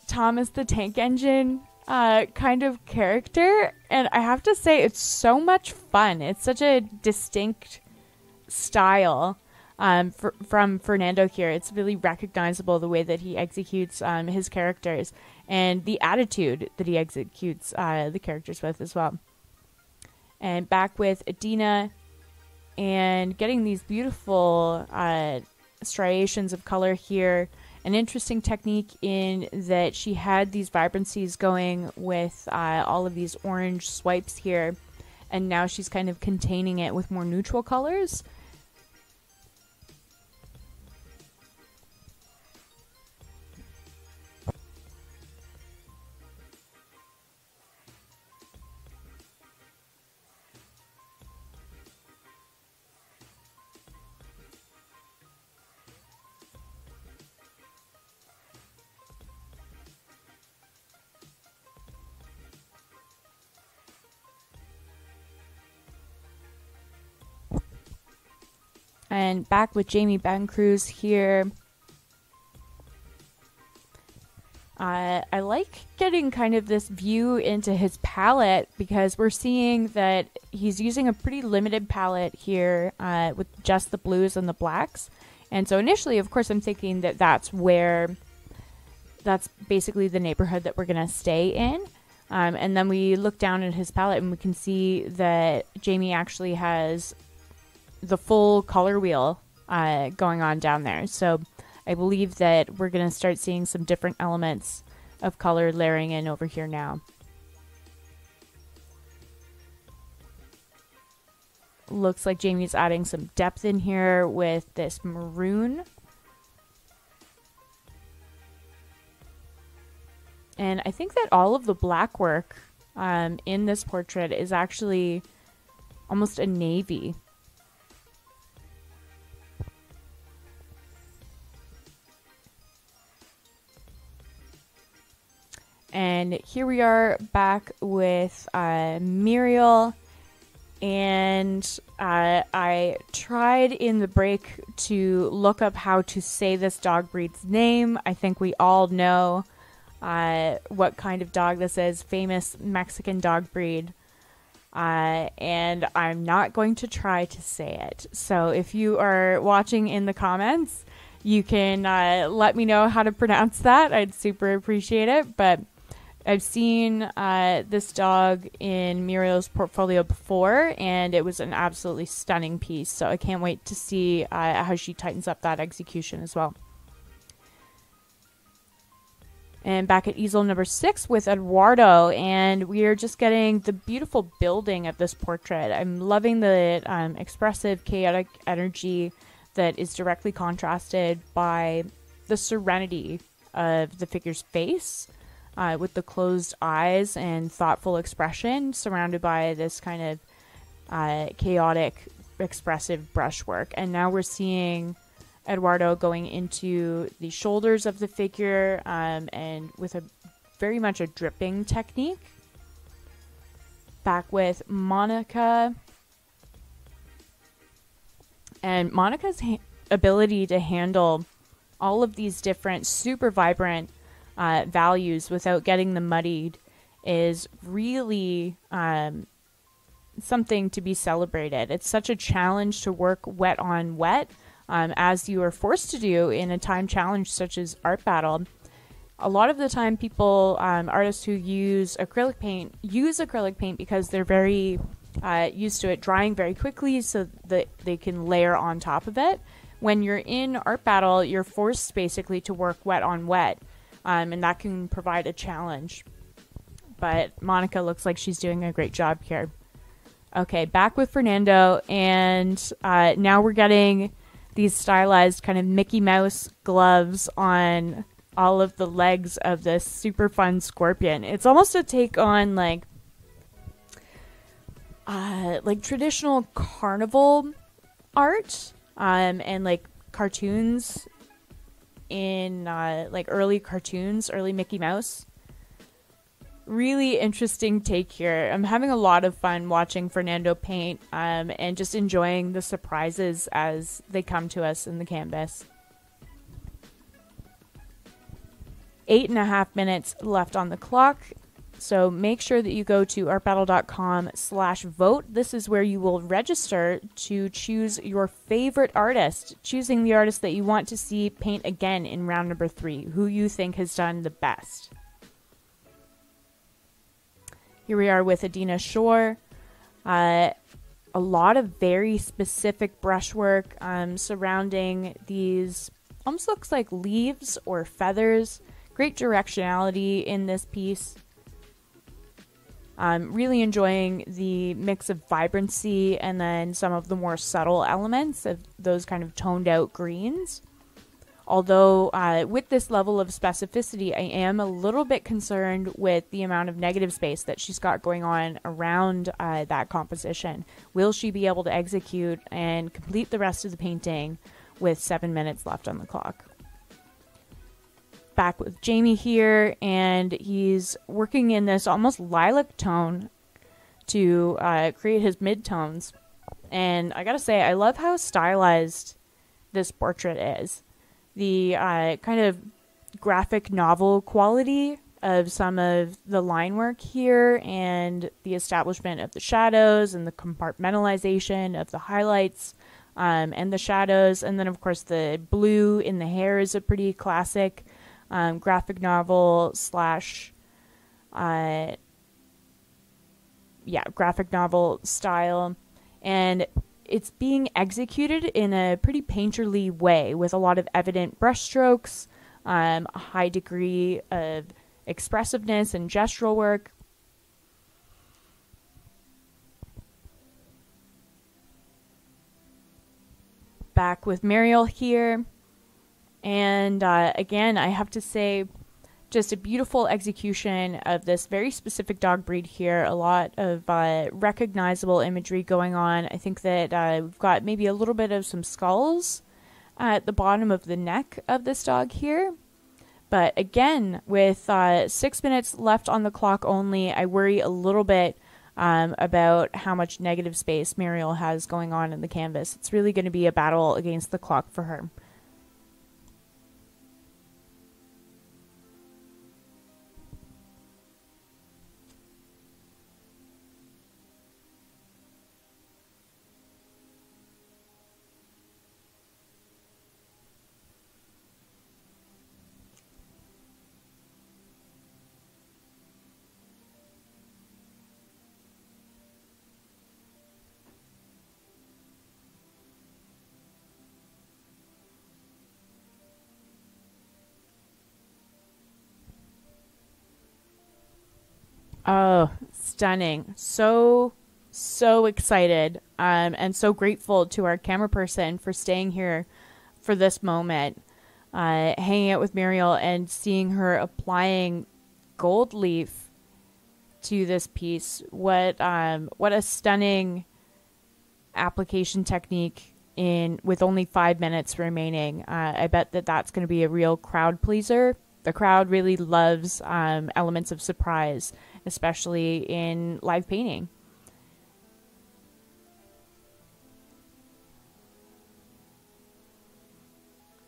Thomas the Tank Engine uh, kind of character. And I have to say, it's so much fun. It's such a distinct style um, from Fernando here. It's really recognizable the way that he executes um, his characters and the attitude that he executes uh, the characters with as well. And back with Adina and getting these beautiful uh, striations of color here an interesting technique in that she had these vibrancies going with uh, all of these orange swipes here, and now she's kind of containing it with more neutral colors. And back with Jamie Bencruz here. Uh, I like getting kind of this view into his palette because we're seeing that he's using a pretty limited palette here uh, with just the blues and the blacks. And so initially, of course, I'm thinking that that's where, that's basically the neighborhood that we're going to stay in. Um, and then we look down at his palette and we can see that Jamie actually has the full color wheel uh, going on down there. So I believe that we're going to start seeing some different elements of color layering in over here now. Looks like Jamie's adding some depth in here with this maroon. And I think that all of the black work um, in this portrait is actually almost a navy. And here we are back with uh, Muriel. And uh, I tried in the break to look up how to say this dog breed's name. I think we all know uh, what kind of dog this is famous Mexican dog breed. Uh, and I'm not going to try to say it. So if you are watching in the comments, you can uh, let me know how to pronounce that. I'd super appreciate it. But I've seen uh, this dog in Muriel's portfolio before, and it was an absolutely stunning piece. So I can't wait to see uh, how she tightens up that execution as well. And back at easel number six with Eduardo, and we are just getting the beautiful building of this portrait. I'm loving the um, expressive, chaotic energy that is directly contrasted by the serenity of the figure's face uh, with the closed eyes and thoughtful expression, surrounded by this kind of uh, chaotic, expressive brushwork. And now we're seeing Eduardo going into the shoulders of the figure um, and with a very much a dripping technique. Back with Monica. And Monica's ha- ability to handle all of these different super vibrant uh, values without getting them muddied is really um, something to be celebrated. It's such a challenge to work wet on wet, um, as you are forced to do in a time challenge such as Art Battle. A lot of the time, people, um, artists who use acrylic paint, use acrylic paint because they're very uh, used to it drying very quickly so that they can layer on top of it. When you're in Art Battle, you're forced basically to work wet on wet um, and that can provide a challenge. But Monica looks like she's doing a great job here. Okay, back with Fernando, and uh, now we're getting these stylized kind of Mickey Mouse gloves on all of the legs of this super fun scorpion. It's almost a take on like uh, like traditional carnival art um, and like cartoons in uh, like early cartoons, early Mickey Mouse. Really interesting take here. I'm having a lot of fun watching Fernando paint um, and just enjoying the surprises as they come to us in the canvas. Eight and a half minutes left on the clock. So make sure that you go to artbattle.com slash vote. This is where you will register to choose your favorite artist, choosing the artist that you want to see paint again in round number three, who you think has done the best. Here we are with Adina Shor. Uh, a lot of very specific brushwork um, surrounding these almost looks like leaves or feathers. Great directionality in this piece. I'm really enjoying the mix of vibrancy and then some of the more subtle elements of those kind of toned out greens. Although, uh, with this level of specificity, I am a little bit concerned with the amount of negative space that she's got going on around uh, that composition. Will she be able to execute and complete the rest of the painting with seven minutes left on the clock? Back with Jamie here, and he's working in this almost lilac tone to uh, create his midtones. And I gotta say, I love how stylized this portrait is. The uh, kind of graphic novel quality of some of the line work here and the establishment of the shadows and the compartmentalization of the highlights um, and the shadows. And then, of course, the blue in the hair is a pretty classic um, graphic novel slash, uh, yeah, graphic novel style, and it's being executed in a pretty painterly way with a lot of evident brushstrokes, um, a high degree of expressiveness and gestural work. Back with Mariel here. And uh, again, I have to say, just a beautiful execution of this very specific dog breed here. A lot of uh, recognizable imagery going on. I think that uh, we've got maybe a little bit of some skulls at the bottom of the neck of this dog here. But again, with uh, six minutes left on the clock only, I worry a little bit um, about how much negative space Muriel has going on in the canvas. It's really going to be a battle against the clock for her. Oh, stunning. So, so excited um, and so grateful to our camera person for staying here for this moment, uh, hanging out with Muriel and seeing her applying gold leaf to this piece. What um, what a stunning application technique in with only five minutes remaining. Uh, I bet that that's going to be a real crowd pleaser. The crowd really loves um, elements of surprise especially in live painting.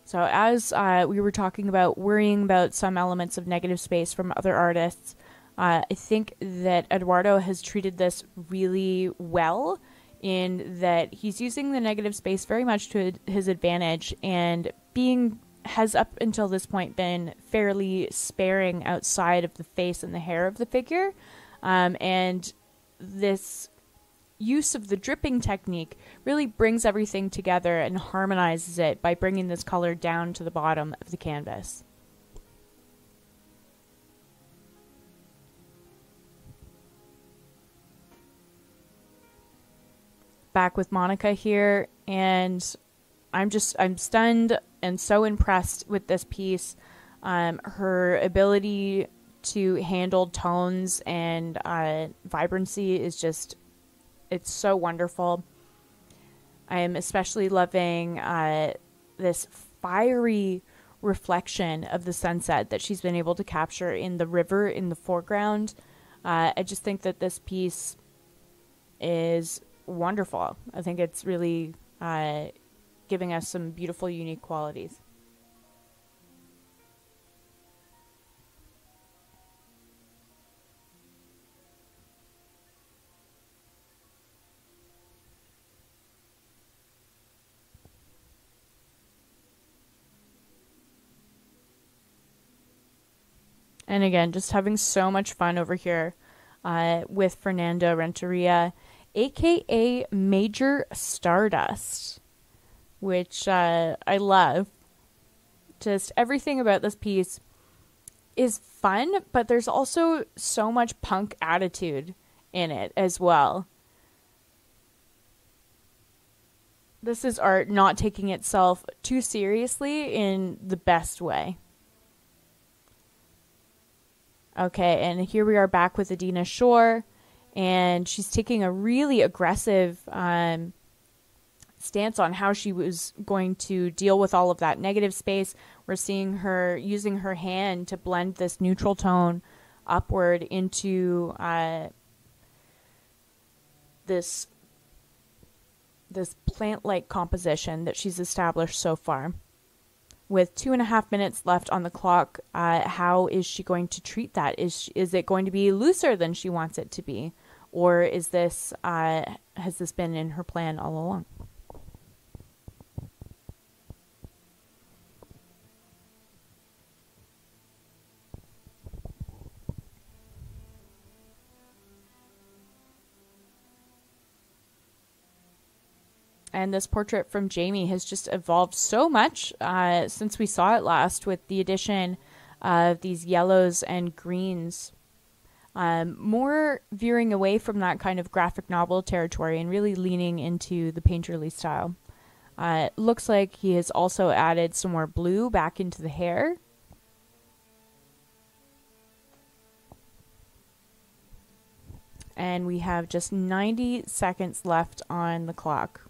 So, as uh, we were talking about worrying about some elements of negative space from other artists, uh, I think that Eduardo has treated this really well in that he's using the negative space very much to his advantage and being has up until this point been fairly sparing outside of the face and the hair of the figure. Um, and this use of the dripping technique really brings everything together and harmonizes it by bringing this color down to the bottom of the canvas. back with Monica here, and I'm just I'm stunned and so impressed with this piece. Um, her ability to handle tones and uh, vibrancy is just it's so wonderful. I am especially loving uh, this fiery reflection of the sunset that she's been able to capture in the river in the foreground. Uh, I just think that this piece is wonderful. I think it's really uh, giving us some beautiful, unique qualities. And again, just having so much fun over here uh, with Fernando Renteria, aka Major Stardust, which uh, I love. Just everything about this piece is fun, but there's also so much punk attitude in it as well. This is art not taking itself too seriously in the best way. Okay, and here we are back with Adina Shor, and she's taking a really aggressive um, stance on how she was going to deal with all of that negative space. We're seeing her using her hand to blend this neutral tone upward into uh, this this plant-like composition that she's established so far with two and a half minutes left on the clock, uh, how is she going to treat that? Is she, is it going to be looser than she wants it to be, or is this uh, has this been in her plan all along? And this portrait from Jamie has just evolved so much uh, since we saw it last with the addition of these yellows and greens. Um, more veering away from that kind of graphic novel territory and really leaning into the painterly style. Uh, it looks like he has also added some more blue back into the hair. And we have just 90 seconds left on the clock.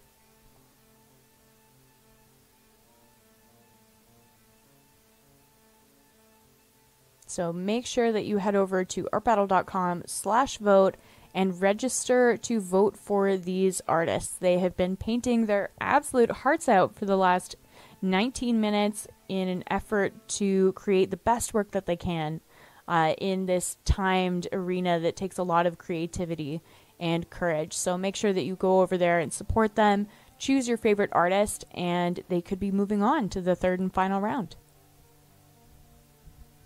So make sure that you head over to artbattle.com slash vote and register to vote for these artists. They have been painting their absolute hearts out for the last 19 minutes in an effort to create the best work that they can uh, in this timed arena that takes a lot of creativity and courage. So make sure that you go over there and support them, choose your favorite artist, and they could be moving on to the third and final round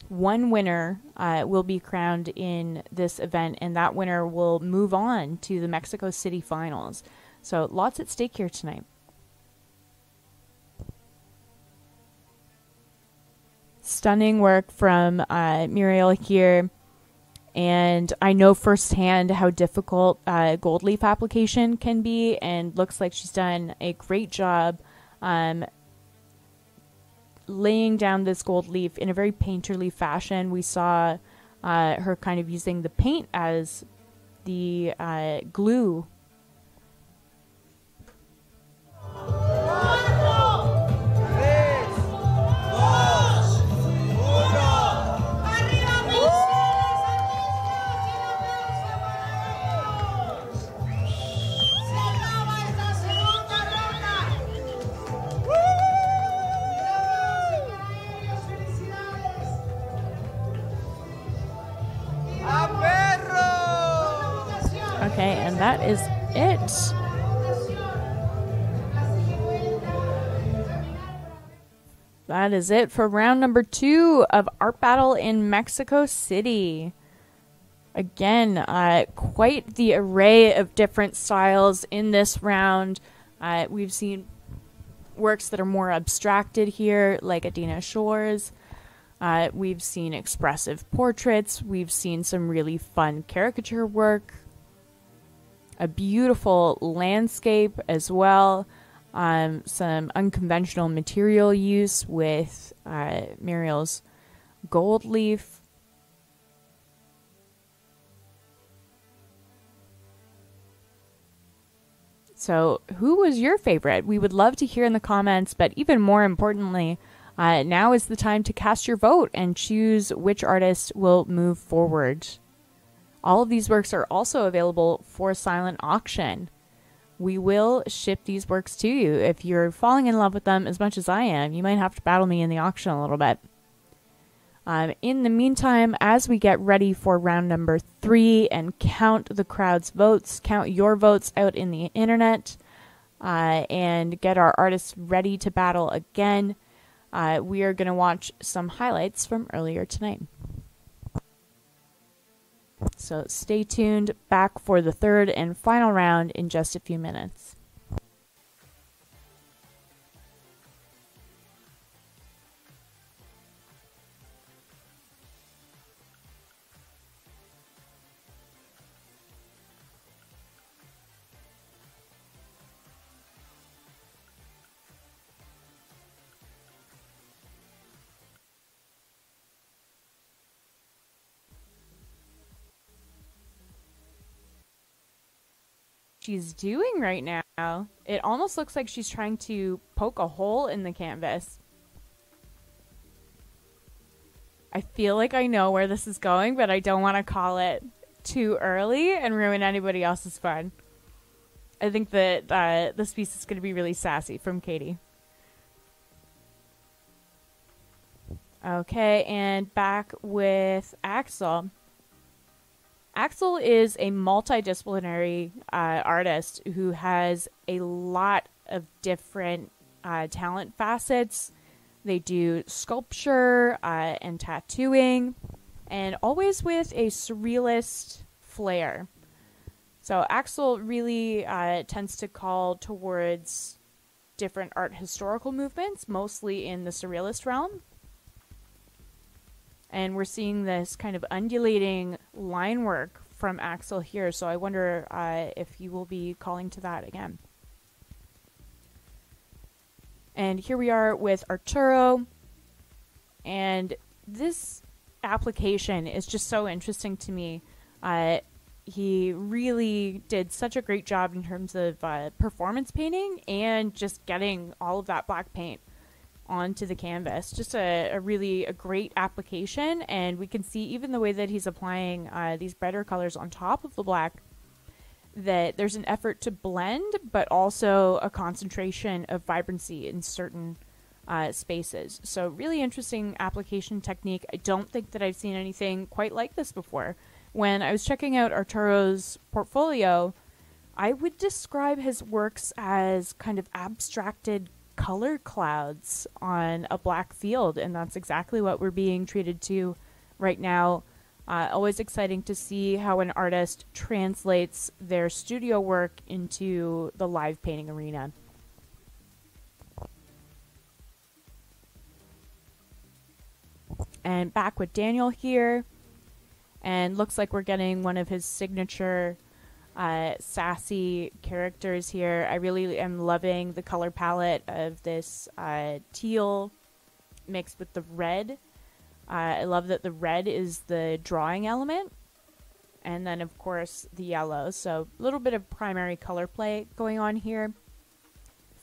one winner uh, will be crowned in this event, and that winner will move on to the Mexico City finals. So, lots at stake here tonight. Stunning work from uh, Mariel here. And I know firsthand how difficult uh, gold leaf application can be, and looks like she's done a great job um, laying down this gold leaf in a very painterly fashion. We saw uh, her kind of using the paint as the uh, glue. And that is it. That is it for round number two of Art Battle in Mexico City. Again, uh, quite the array of different styles in this round. Uh, we've seen works that are more abstracted here, like Adina Shor's. Uh, we've seen expressive portraits. We've seen some really fun caricature work. A beautiful landscape as well. Um, some unconventional material use with uh, Mariel's gold leaf. So, who was your favorite? We would love to hear in the comments, but even more importantly, uh, now is the time to cast your vote and choose which artist will move forward. All of these works are also available for silent auction. We will ship these works to you. If you're falling in love with them as much as I am, you might have to battle me in the auction a little bit. Um, in the meantime, as we get ready for round number three and count the crowd's votes, count your votes out in the internet, uh, and get our artists ready to battle again, uh, we are going to watch some highlights from earlier tonight. So stay tuned back for the third and final round in just a few minutes. She's doing right now. It almost looks like she's trying to poke a hole in the canvas. I feel like I know where this is going, but I don't want to call it too early and ruin anybody else's fun. I think that uh, this piece is going to be really sassy from Katie. Okay, and back with Axel. Axel is a multidisciplinary uh, artist who has a lot of different uh, talent facets. They do sculpture uh, and tattooing, and always with a surrealist flair. So Axel really uh, tends to call towards different art historical movements, mostly in the surrealist realm and we're seeing this kind of undulating line work from Axel here. So I wonder uh, if you will be calling to that again. And here we are with Arturo. And this application is just so interesting to me. Uh, he really did such a great job in terms of uh, performance painting and just getting all of that black paint onto the canvas. Just a, a, really a great application, and we can see even the way that he's applying uh, these brighter colors on top of the black that there's an effort to blend, but also a concentration of vibrancy in certain uh, spaces. So really interesting application technique. I don't think that I've seen anything quite like this before. When I was checking out Arturo's portfolio, I would describe his works as kind of abstracted color clouds on a black field, and that's exactly what we're being treated to right now. Uh, always exciting to see how an artist translates their studio work into the live painting arena. And back with Daniel here, and looks like we're getting one of his signature uh, sassy characters here. I really am loving the color palette of this uh, teal mixed with the red. Uh, I love that the red is the drawing element. And then, of course, the yellow. So a little bit of primary color play going on here.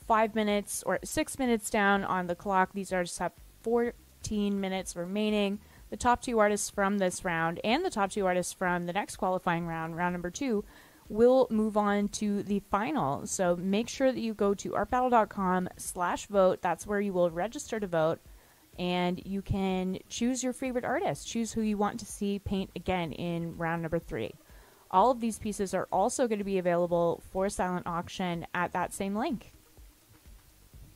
Five minutes or six minutes down on the clock. These artists have 14 minutes remaining. The top two artists from this round and the top two artists from the next qualifying round, round number two, we'll move on to the final. So make sure that you go to artbattle.com slash vote. That's where you will register to vote. And you can choose your favorite artist. Choose who you want to see paint again in round number three. All of these pieces are also going to be available for silent auction at that same link.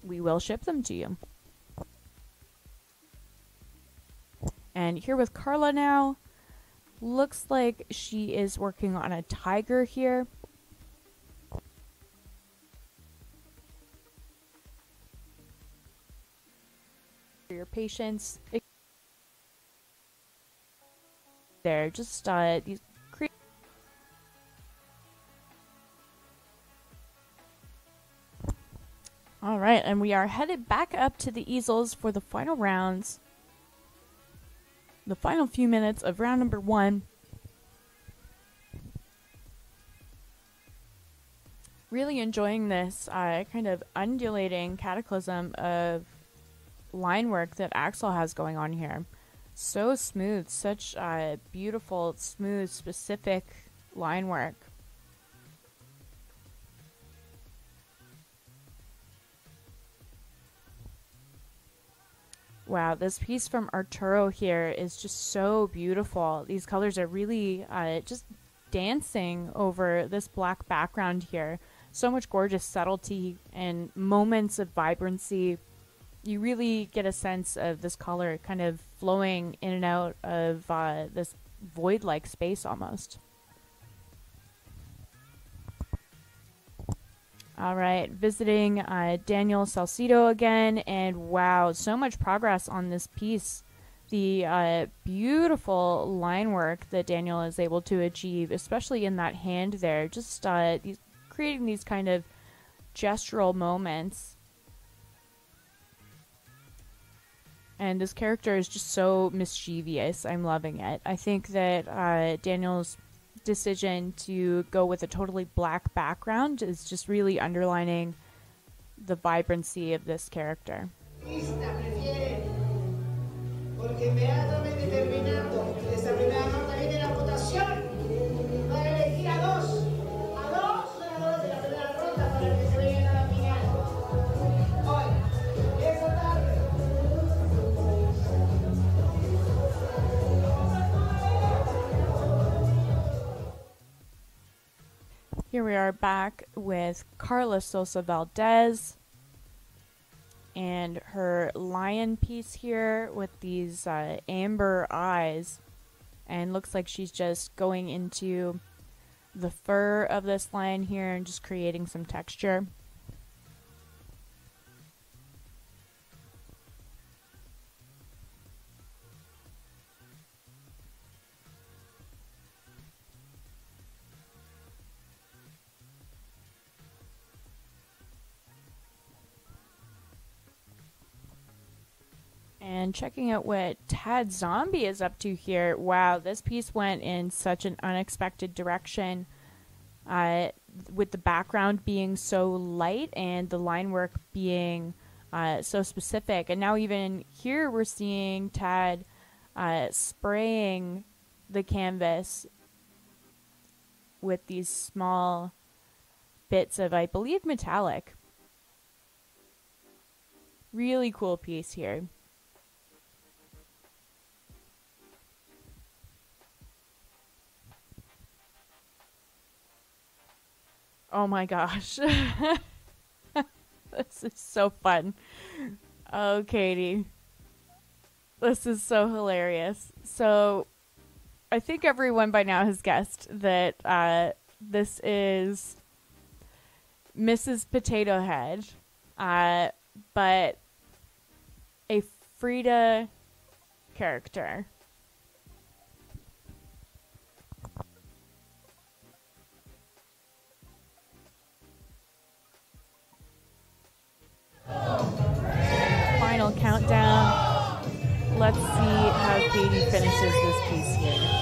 We will ship them to you. And here with Karla now. Looks like she is working on a tiger here. Your patience. There, just uh, these All right, and we are headed back up to the easels for the final rounds. The final few minutes of round number one. Really enjoying this uh, kind of undulating cataclysm of line work that Axel has going on here. So smooth, such uh, beautiful, smooth, specific line work. Wow, this piece from Arturo here is just so beautiful. These colors are really uh, just dancing over this black background here. So much gorgeous subtlety and moments of vibrancy. You really get a sense of this color kind of flowing in and out of uh, this void like space almost. All right, visiting uh, Daniel Salcedo again, and wow, so much progress on this piece. The uh, beautiful line work that Daniel is able to achieve, especially in that hand there, just uh, these, creating these kind of gestural moments. And this character is just so mischievous. I'm loving it. I think that uh, Daniel's decision to go with a totally black background is just really underlining the vibrancy of this character. Here we are back with Karla Sosa Valdez and her lion piece here with these uh, amber eyes. And looks like she's just going into the fur of this lion here and just creating some texture. And checking out what Tadzombie is up to here. Wow, this piece went in such an unexpected direction. Uh, with the background being so light and the line work being uh, so specific. And now, even here, we're seeing Tad uh, spraying the canvas with these small bits of, I believe, metallic. Really cool piece here. Oh my gosh. this is so fun. Oh, Katie. This is so hilarious. So, I think everyone by now has guessed that uh, this is Mrs. Potato Head, uh, but a Frida character. Final countdown. Let's see how Katie finishes this piece here.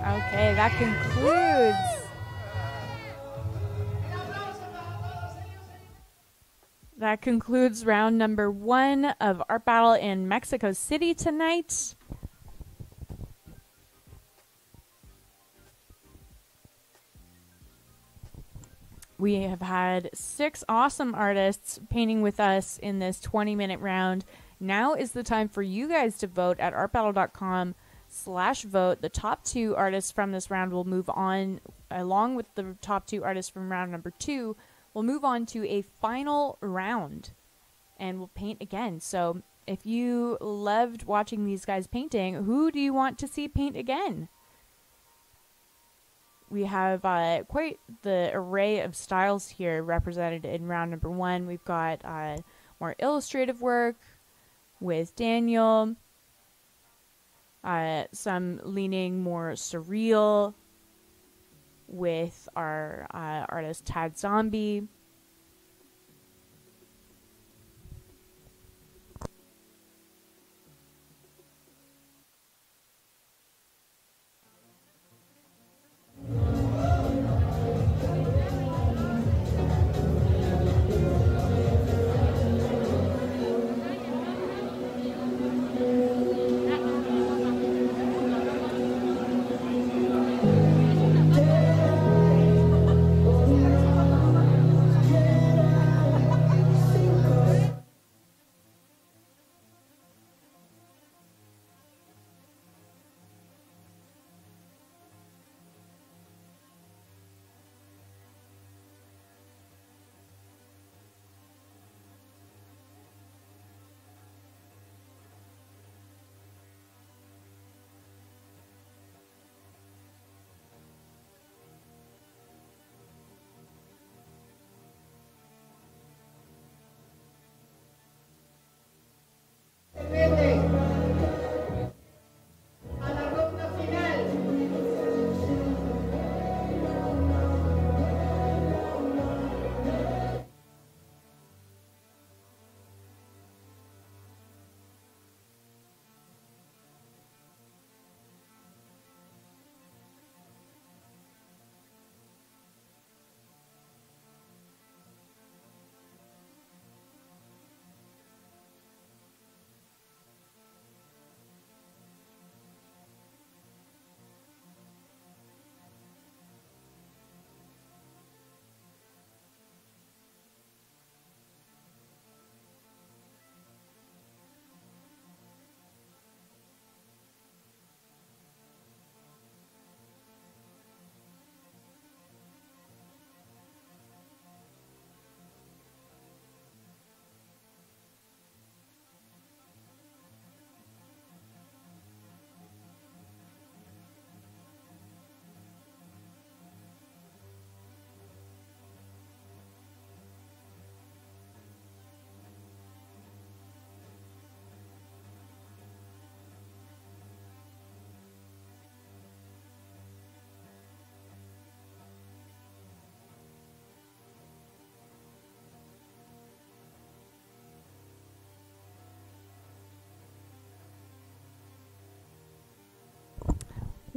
Okay, that concludes. That concludes round number one of Art Battle in Mexico City tonight. We have had six awesome artists painting with us in this 20 minute round. Now is the time for you guys to vote at artbattle.com slash vote. The top two artists from this round will move on, along with the top two artists from round number two, we'll move on to a final round and we'll paint again. So if you loved watching these guys painting, who do you want to see paint again? We have uh, quite the array of styles here represented in round number one. We've got uh, more illustrative work with Daniel. Uh, some leaning more surreal with our uh, artist Tadzombie.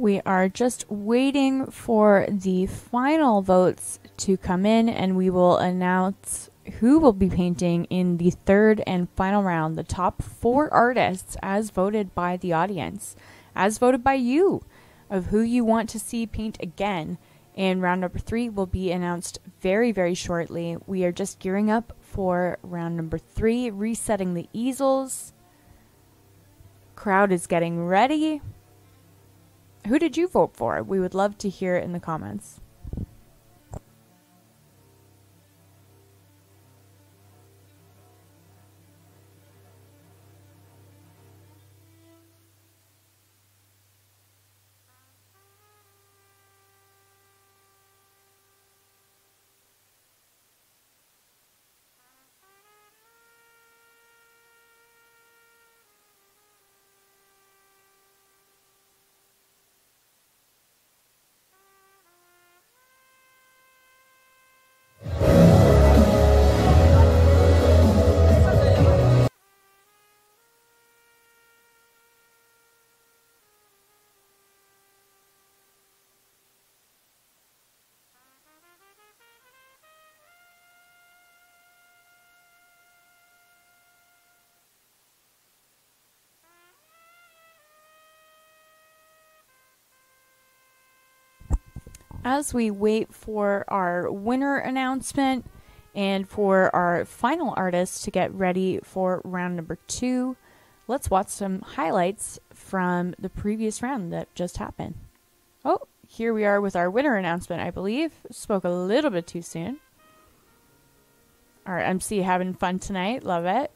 We are just waiting for the final votes to come in, and we will announce who will be painting in the third and final round. The top four artists, as voted by the audience, as voted by you, of who you want to see paint again. And round number three will be announced very, very shortly. We are just gearing up for round number three, resetting the easels. Crowd is getting ready. Who did you vote for? We would love to hear it in the comments. As we wait for our winner announcement and for our final artists to get ready for round number two, let's watch some highlights from the previous round that just happened. Oh, here we are with our winner announcement, I believe. Spoke a little bit too soon. Our MC having fun tonight. Love it.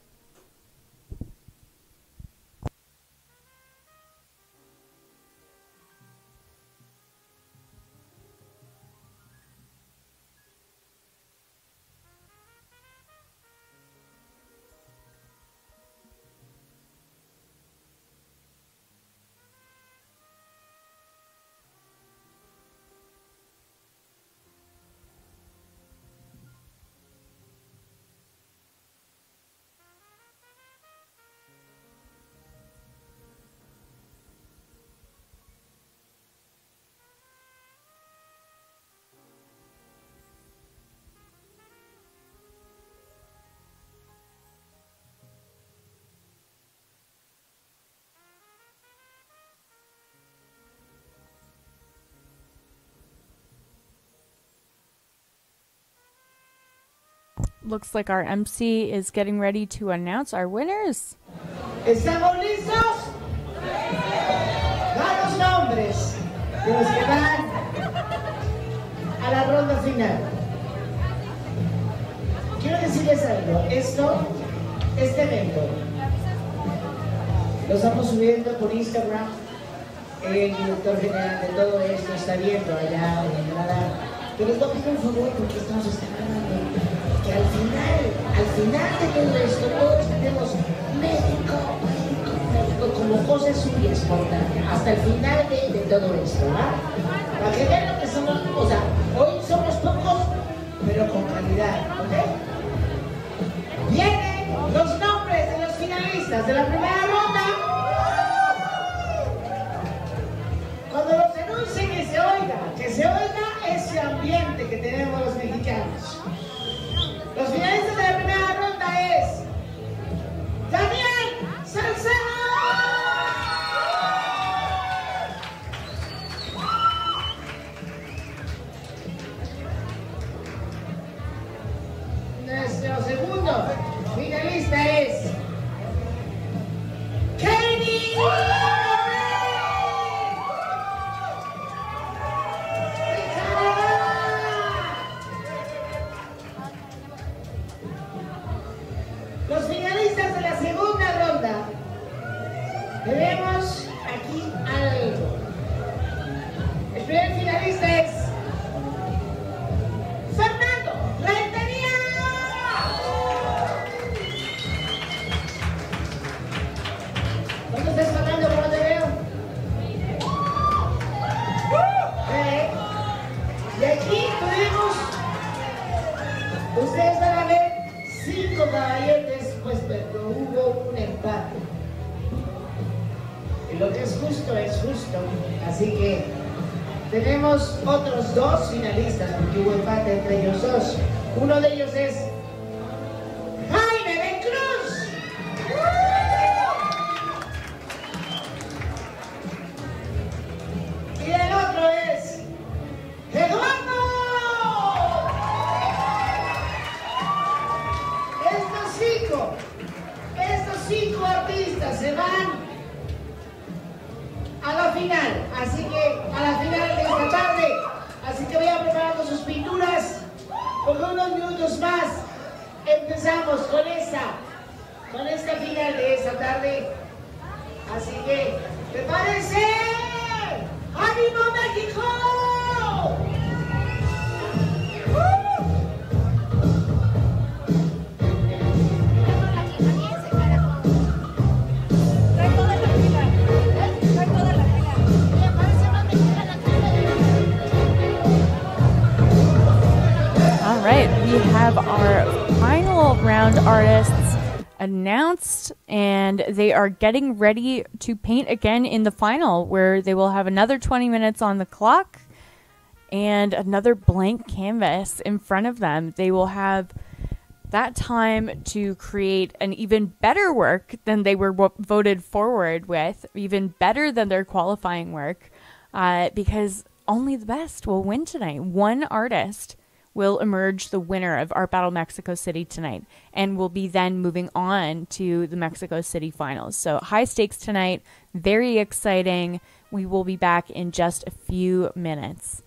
Looks like our MC is getting ready to announce our winners. ¿Estamos listos? Da los nombres de los que van a la ronda final. Quiero decirles algo. Esto, este evento, lo estamos subiendo por Instagram. El director general de todo esto está viendo allá en. Pero favor porque al final, al final de todo esto, todos tenemos médico, médico, como cosas contar, hasta el final de, de todo esto, ¿va? Para que vean lo que somos, o sea, hoy somos pocos, pero con calidad, ¿ok? Vienen los nombres de los finalistas de la primera ronda. Cuando los anuncien que se oiga, que se oiga ese ambiente que tenemos los mexicanos. Los finalistas cinco artistas se van a la final. Así que a la final de esta tarde. Así que vayan preparando sus pinturas. Porque unos minutos más empezamos con esta, con esta final de esta tarde. Así que, prepárense. ¡Ánimo México! Have our final round artists announced, and they are getting ready to paint again in the final, where they will have another 20 minutes on the clock and another blank canvas in front of them. They will have that time to create an even better work than they were wo- voted forward with, even better than their qualifying work, uh, because only the best will win tonight. One artist will emerge the winner of Art Battle Mexico City tonight and will be then moving on to the Mexico City finals. So, high stakes tonight, very exciting. We will be back in just a few minutes.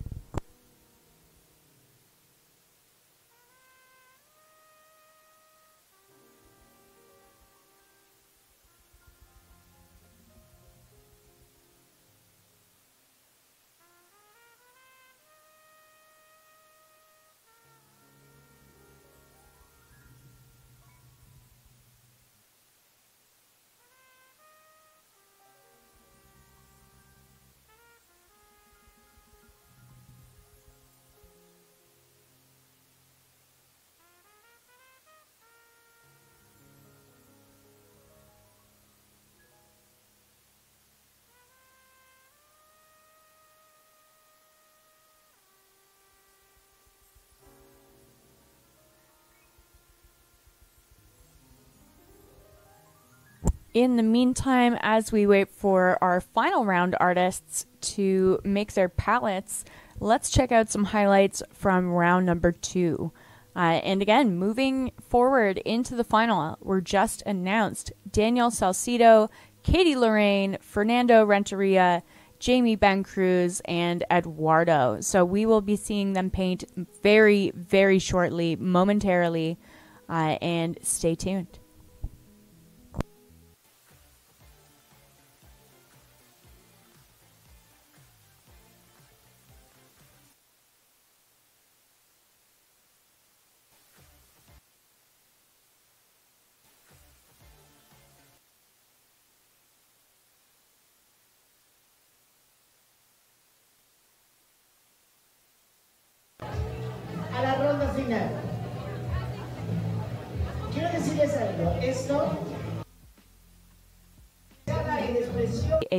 In the meantime, as we wait for our final round artists to make their palettes, let's check out some highlights from round number two. Uh, and again, moving forward into the final, we're just announced Daniel Salcedo, Katie Lorraine, Fernando Renteria, Jamie Bencruz, and Eduardo. So we will be seeing them paint very, very shortly, momentarily, uh, and stay tuned.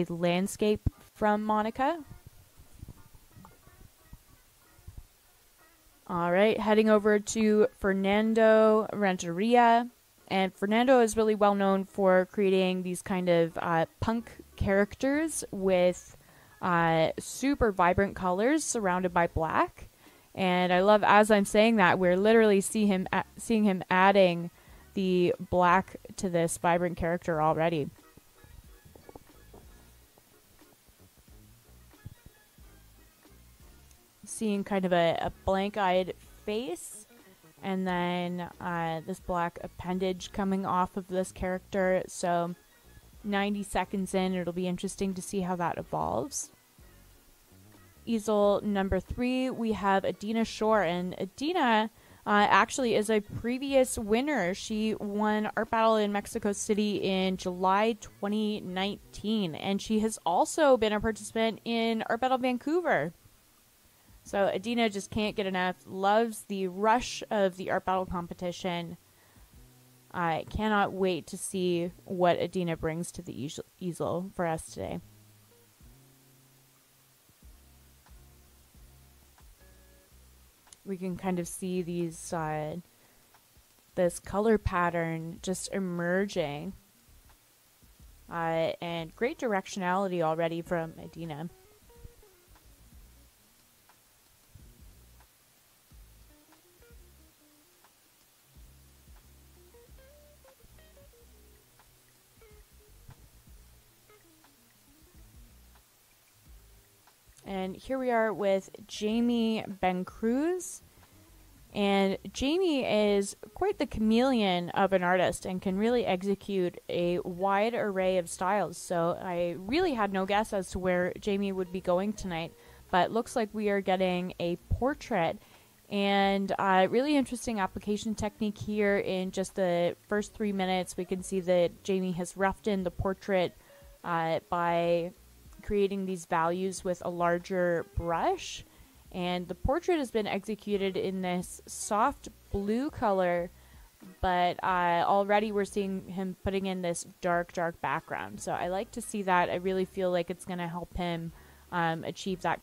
Landscape from Monica. All right, heading over to Fernando Renteria. And Fernando is really well known for creating these kind of uh, punk characters with uh, super vibrant colors surrounded by black. And I love, as I'm saying that, we're literally see him seeing him adding the black to this vibrant character already. Seeing kind of a, a blank-eyed face and then uh, this black appendage coming off of this character. So 90 seconds in it'll be interesting to see how that evolves. Easel number three we have Adina Shor and adina uh, actually is a previous winner. She won art battle in mexico city in july 2019 and she has also been a participant in art battle vancouver so Adina just can't get enough. Loves the rush of the art battle competition. I cannot wait to see what Adina brings to the easel for us today. We can kind of see these uh, this color pattern just emerging, uh, and great directionality already from Adina. And here we are with Jamie Bencruz. And Jamie is quite the chameleon of an artist and can really execute a wide array of styles. So I really had no guess as to where Jamie would be going tonight, but looks like we are getting a portrait and uh, really interesting application technique here in just the first three minutes. We can see that Jamie has roughed in the portrait uh, by creating these values with a larger brush. And the portrait has been executed in this soft blue color, but uh, already we're seeing him putting in this dark, dark background. So I like to see that. I really feel like it's going to help him um, achieve that.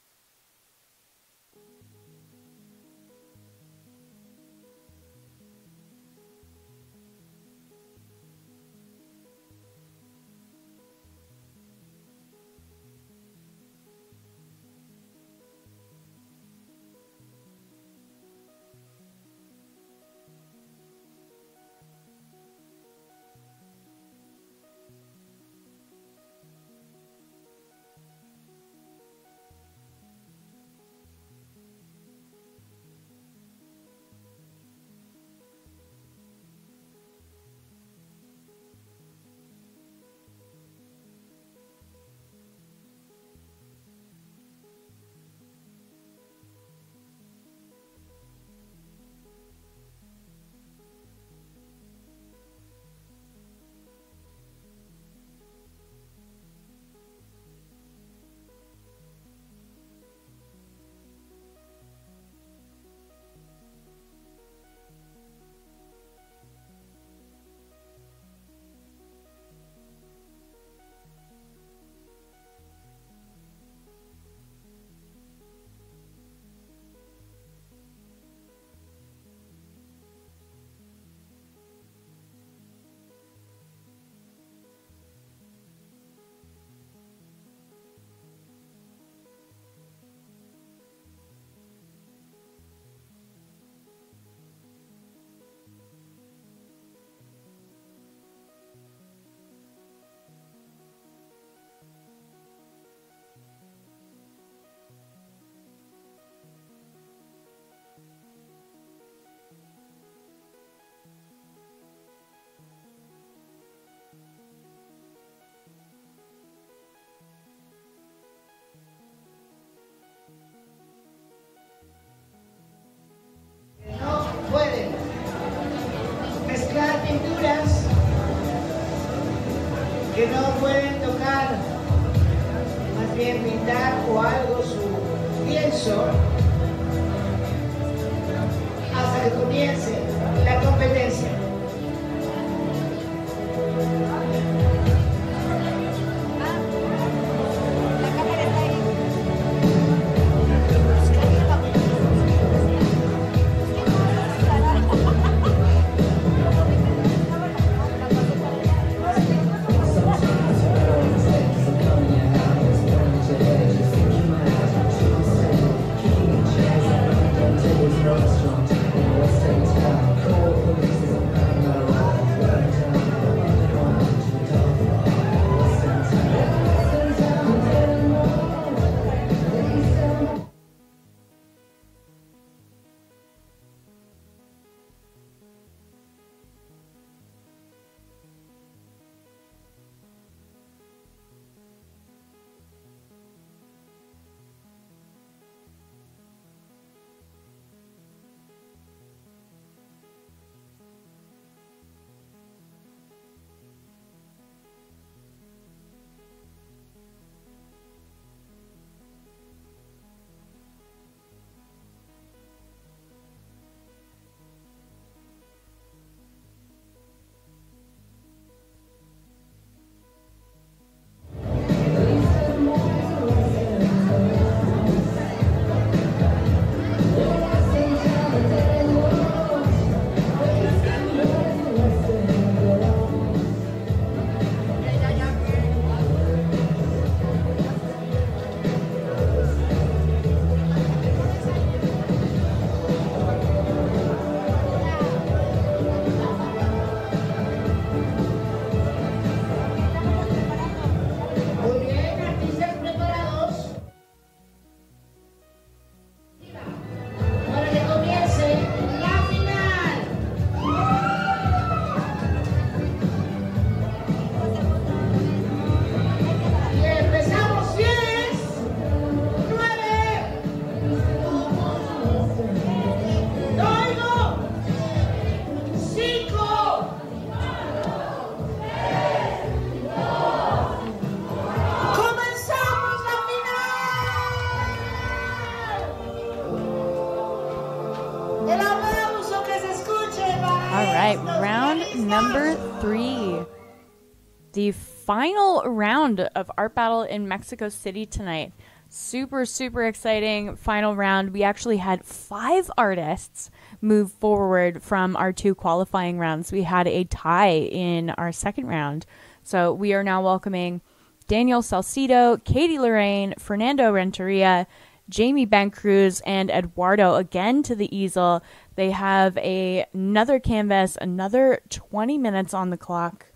The final round of Art Battle in Mexico City tonight. Super, super exciting final round. We actually had five artists move forward from our two qualifying rounds. We had a tie in our second round. So we are now welcoming Daniel Salcedo, Katie Lorraine, Fernando Renteria, Jamie Bencruz, and Eduardo again to the easel. They have a, another canvas, another 20 minutes on the clock,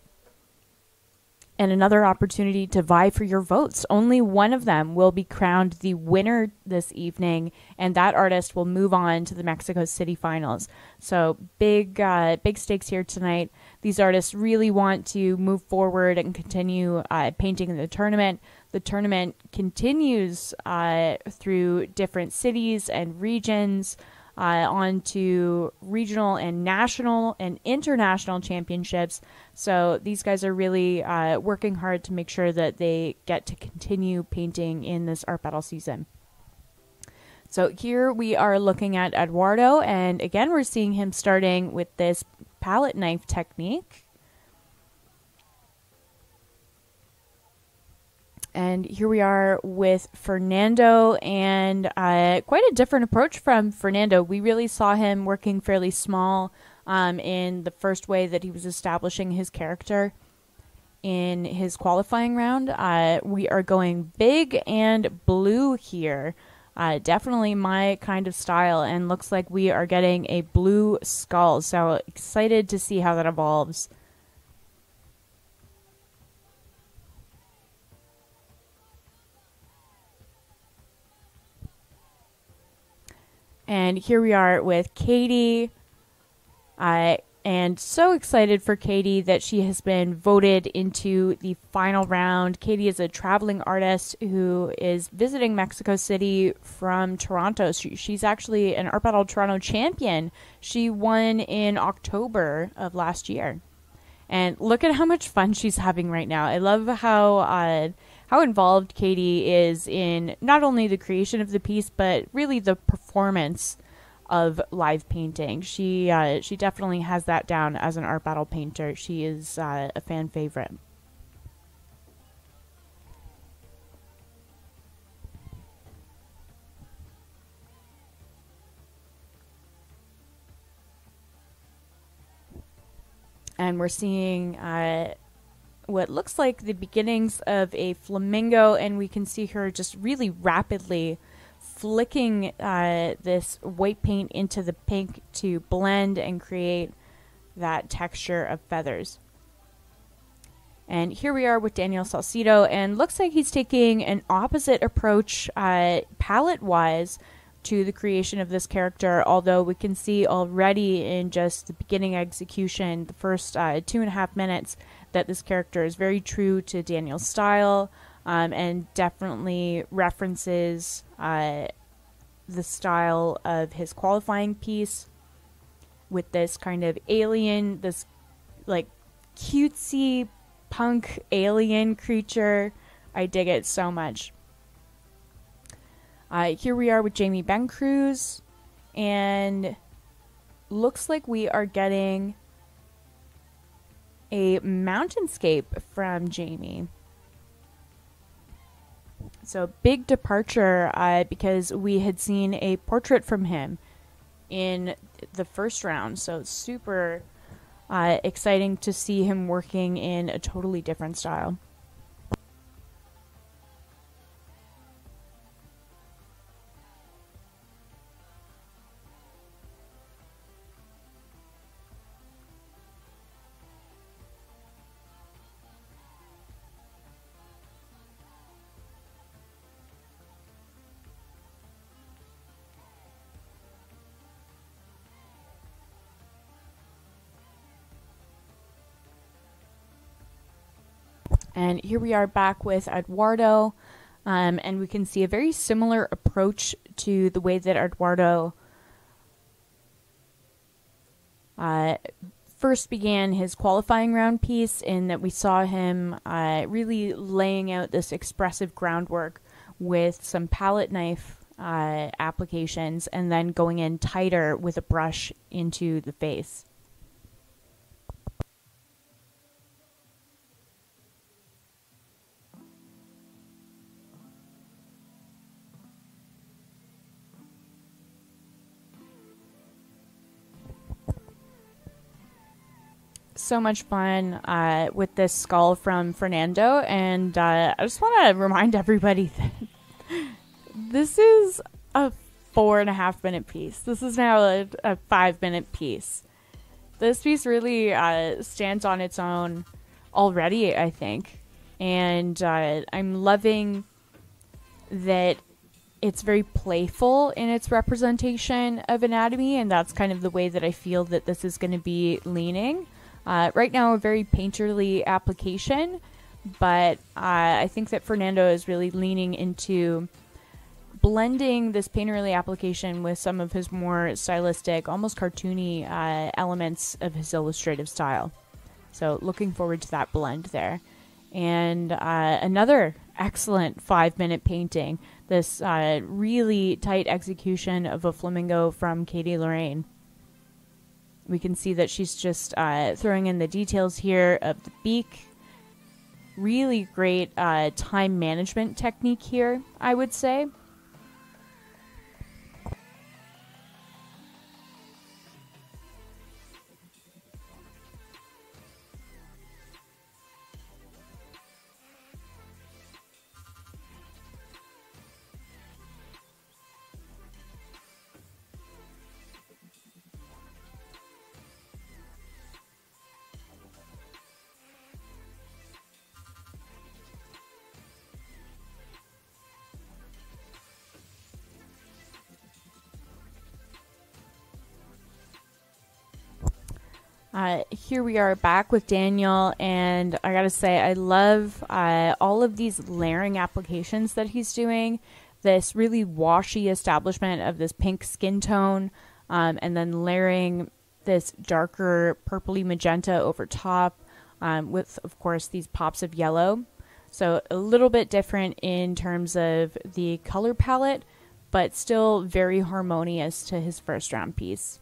and another opportunity to vie for your votes. Only one of them will be crowned the winner this evening, and that artist will move on to the Mexico City finals. So big, uh, big stakes here tonight. These artists really want to move forward and continue uh, painting in the tournament. The tournament continues uh, through different cities and regions uh, on to regional and national and international championships. So these guys are really uh, working hard to make sure that they get to continue painting in this art battle season. So here we are looking at Eduardo, and again, we're seeing him starting with this palette knife technique. And here we are with Fernando, and uh, quite a different approach from Fernando. We really saw him working fairly small um, in the first way that he was establishing his character in his qualifying round. Uh, we are going big and blue here. Uh, definitely my kind of style, and looks like we are getting a blue skull. So excited to see how that evolves. And here we are with Katie. I and so excited for Katie that she has been voted into the final round. Katie is a traveling artist who is visiting Mexico City from Toronto. She, she's actually an Art Battle Toronto champion. She won in October of last year. And look at how much fun she's having right now. I love how uh, how involved Katie is in not only the creation of the piece, but really the performance of live painting. She uh, she definitely has that down as an art battle painter. She is uh, a fan favorite. and we're seeing uh, what looks like the beginnings of a flamingo, and we can see her just really rapidly flicking uh, this white paint into the pink to blend and create that texture of feathers. And here we are with Daniel Salcedo, and looks like he's taking an opposite approach uh, palette wise to the creation of this character, although we can see already in just the beginning execution, the first uh, two and a half minutes, that this character is very true to Daniel's style um, and definitely references uh, the style of his qualifying piece with this kind of alien, this like cutesy punk alien creature. I dig it so much. Uh, here we are with Jamie Bencruz, and looks like we are getting a mountainscape from Jamie. So big departure uh, because we had seen a portrait from him in the first round. So super uh, exciting to see him working in a totally different style. And here we are back with Eduardo, um, and we can see a very similar approach to the way that Eduardo uh, first began his qualifying round piece, in that we saw him uh, really laying out this expressive groundwork with some palette knife uh, applications and then going in tighter with a brush into the face. So much fun uh, with this skull from Fernando, and uh, I just want to remind everybody that this is a four and a half minute piece. This is now a, a five minute piece. This piece really uh, stands on its own already, I think, and uh, I'm loving that it's very playful in its representation of anatomy, and that's kind of the way that I feel that this is going to be leaning. Uh, right now, a very painterly application, but uh, I think that Fernando is really leaning into blending this painterly application with some of his more stylistic, almost cartoony uh, elements of his illustrative style. So, looking forward to that blend there. And uh, another excellent five minute painting. This uh, really tight execution of a flamingo from Katie Lorraine we can see that she's just uh, throwing in the details here of the beak. Really great uh, time management technique here, I would say. Uh, here we are back with Daniel, and I gotta say, I love uh, all of these layering applications that he's doing. This really washy establishment of this pink skin tone, um, and then layering this darker purpley magenta over top. um, with, of course, these pops of yellow. So a little bit different in terms of the color palette, but still very harmonious to his first round piece.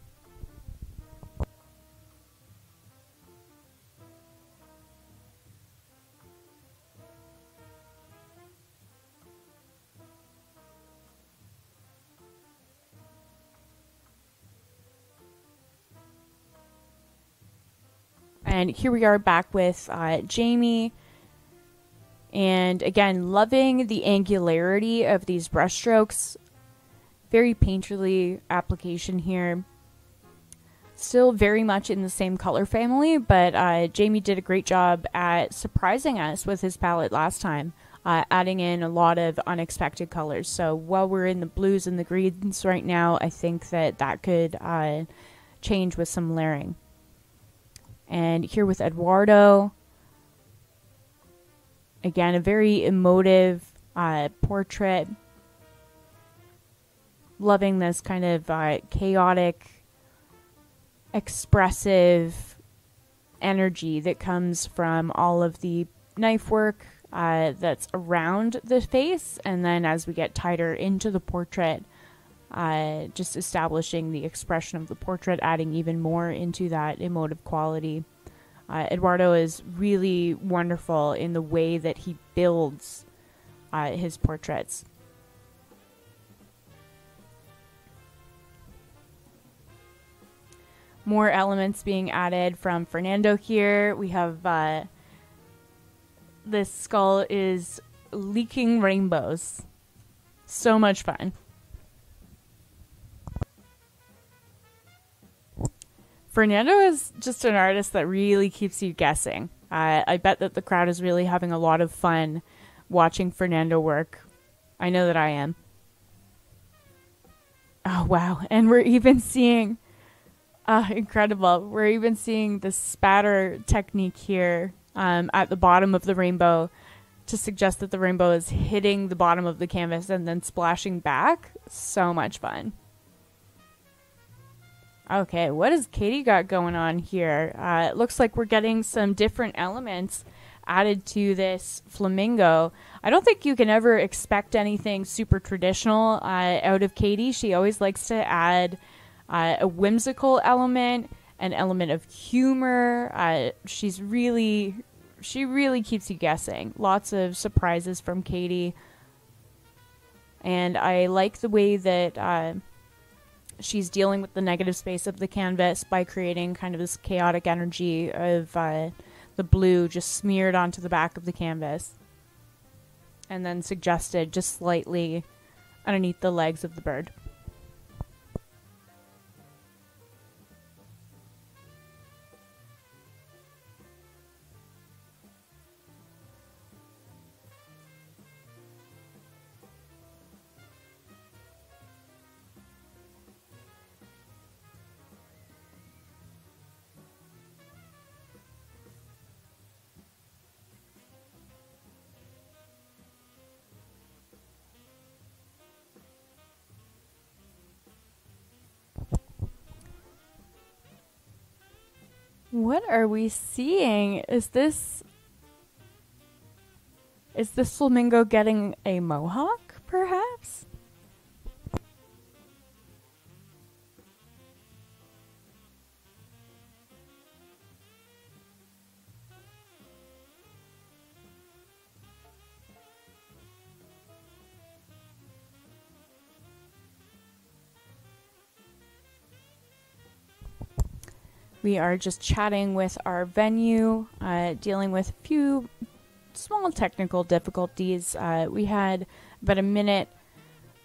And here we are back with uh, Jamie. And again, loving the angularity of these brushstrokes. Very painterly application here. Still very much in the same color family, but uh, Jamie did a great job at surprising us with his palette last time, uh, adding in a lot of unexpected colors. So while we're in the blues and the greens right now, I think that that could uh, change with some layering. And here with Eduardo, again, a very emotive uh, portrait. Loving this kind of uh, chaotic, expressive energy that comes from all of the knife work uh, that's around the face. And then as we get tighter into the portrait, uh, just establishing the expression of the portrait, adding even more into that emotive quality. Uh, Eduardo is really wonderful in the way that he builds uh, his portraits. More elements being added from Fernando here. We have uh, this skull is leaking rainbows. So much fun. Fernando is just an artist that really keeps you guessing. Uh, I bet that the crowd is really having a lot of fun watching Fernando work. I know that I am. Oh, wow. And we're even seeing. Uh, incredible. We're even seeing the spatter technique here um, at the bottom of the rainbow to suggest that the rainbow is hitting the bottom of the canvas and then splashing back. So much fun. Okay, what has Katie got going on here? Uh, it looks like we're getting some different elements added to this flamingo. I don't think you can ever expect anything super traditional uh, out of Katie. She always likes to add uh, a whimsical element, an element of humor. Uh, she's really, she really keeps you guessing. Lots of surprises from Katie. And I like the way that uh, she's dealing with the negative space of the canvas by creating kind of this chaotic energy of uh, the blue just smeared onto the back of the canvas and then suggested just slightly underneath the legs of the bird. What are we seeing? Is this is this flamingo getting a mohawk, perhaps? We are just chatting with our venue, uh, dealing with a few small technical difficulties. Uh, we had about a minute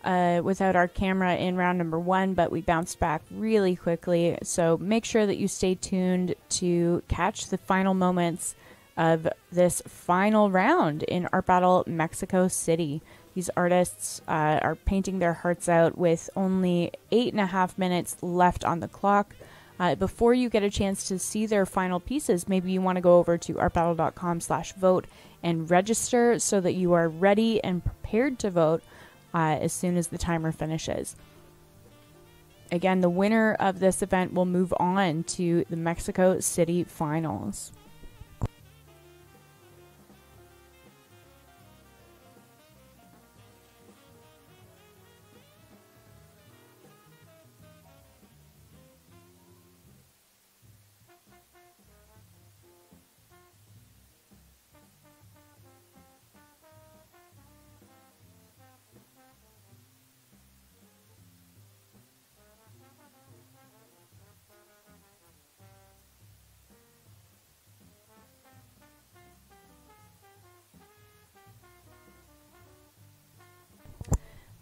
uh, without our camera in round number one, but we bounced back really quickly. So make sure that you stay tuned to catch the final moments of this final round in Art Battle Mexico City. These artists uh, are painting their hearts out with only eight and a half minutes left on the clock. Uh, before you get a chance to see their final pieces, maybe you want to go over to artbattle.com slash vote and register so that you are ready and prepared to vote uh, as soon as the timer finishes. Again, the winner of this event will move on to the Mexico City Finals.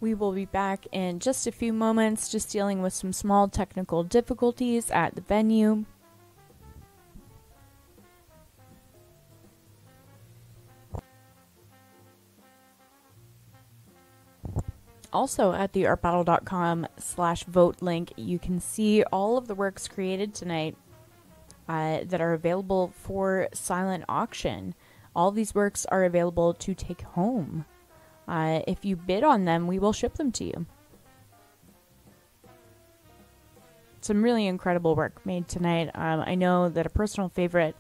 We will be back in just a few moments, just dealing with some small technical difficulties at the venue. Also at the artbattle.com slash vote link, you can see all of the works created tonight uh, that are available for silent auction. All these works are available to take home. Uh, if you bid on them, we will ship them to you. Some really incredible work made tonight. Um, I know that a personal favorite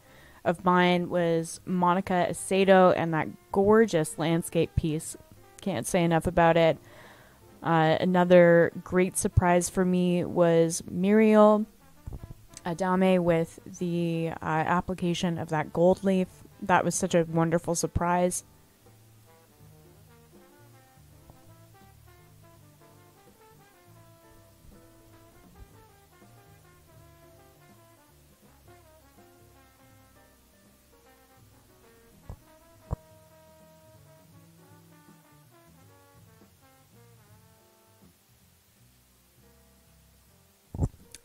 of mine was Monica Acedo and that gorgeous landscape piece. Can't say enough about it. Uh, another great surprise for me was Mariel Adame with the uh, application of that gold leaf. That was such a wonderful surprise.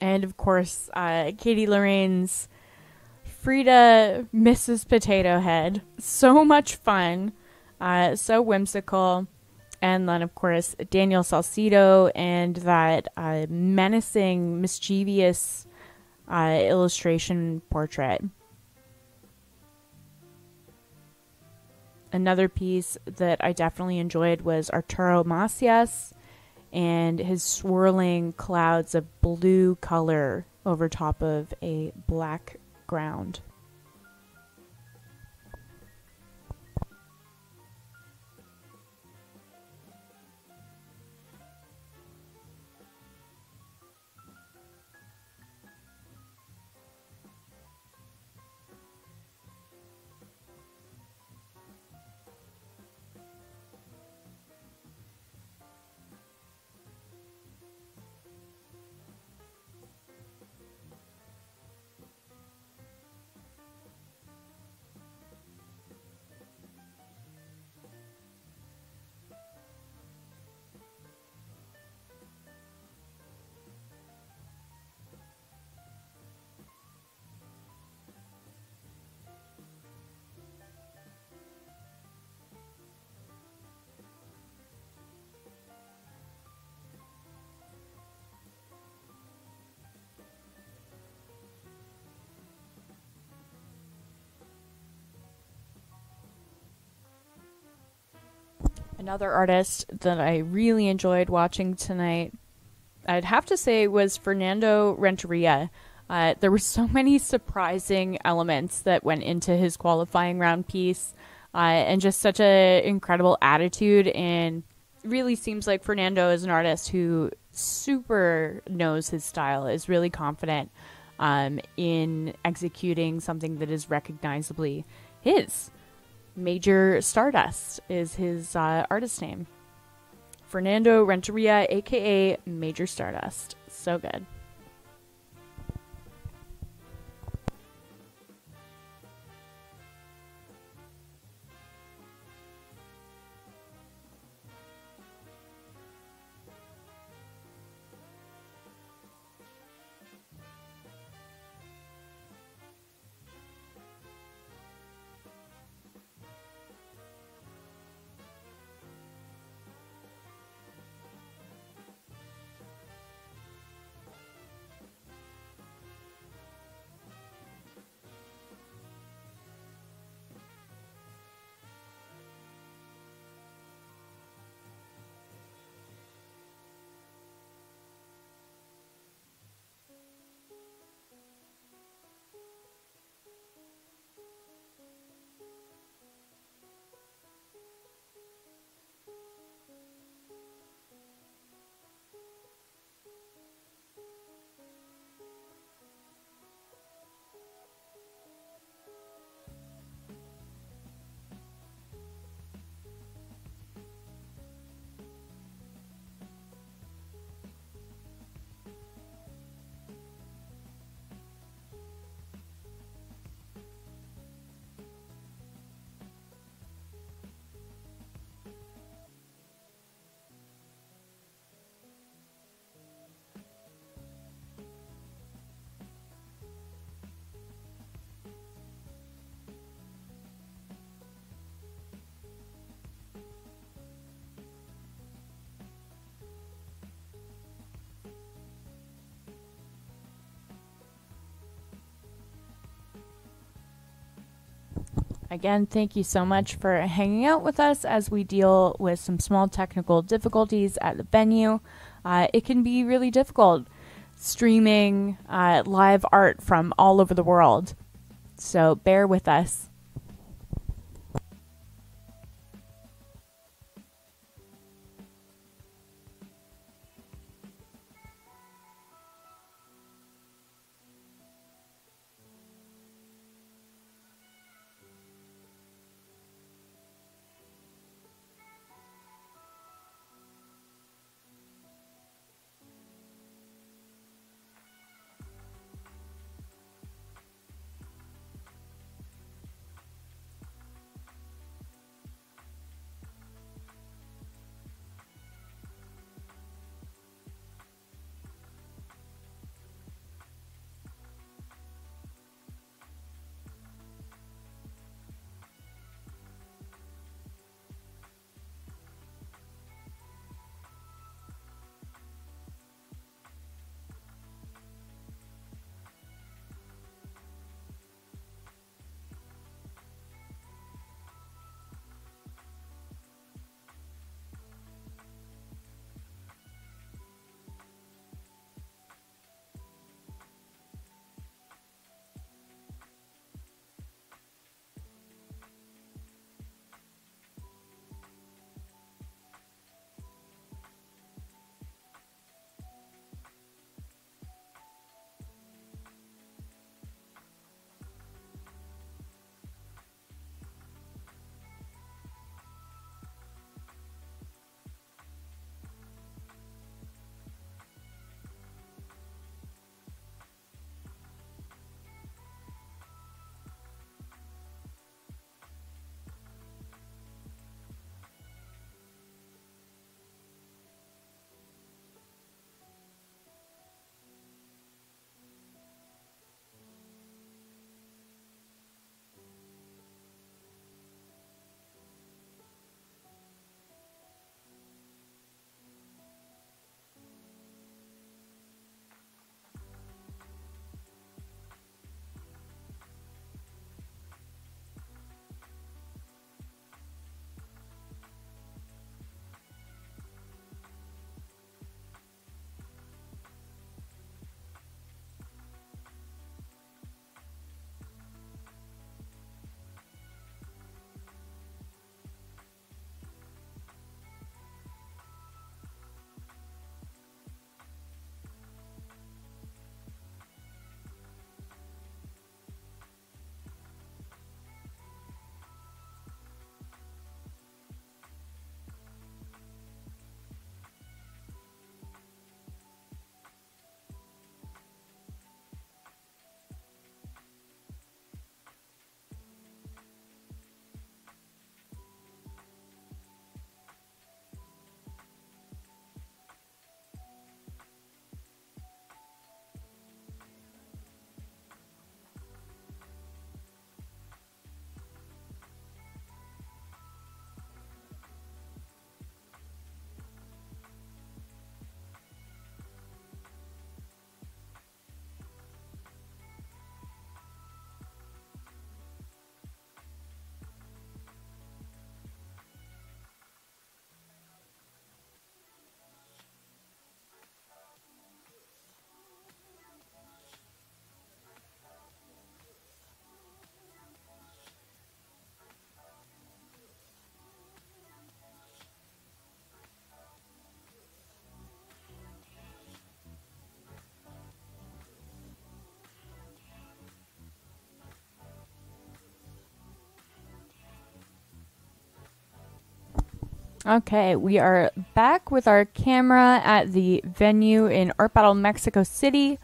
And of course uh, Katie Lorraine's Frida Mrs. Potato Head. So much fun, uh, so whimsical, and then of course Daniel Salcedo and that uh, menacing, mischievous uh, illustration portrait. Another piece that I definitely enjoyed was Arturo Macías and his swirling clouds of blue color over top of a black ground. Another artist that I really enjoyed watching tonight, I'd have to say, was Fernando Renteria. Uh, there were so many surprising elements that went into his qualifying round piece, uh, and just such an incredible attitude. And really seems like Fernando is an artist who super knows his style, is really confident um, in executing something that is recognizably his. Major Stardust is his uh, artist name. Fernando Renteria, aka Major Stardust. So good. Again, thank you so much for hanging out with us as we deal with some small technical difficulties at the venue. Uh, it can be really difficult streaming uh, live art from all over the world. So bear with us. Okay, we are back with our camera at the venue in Art Battle Mexico City.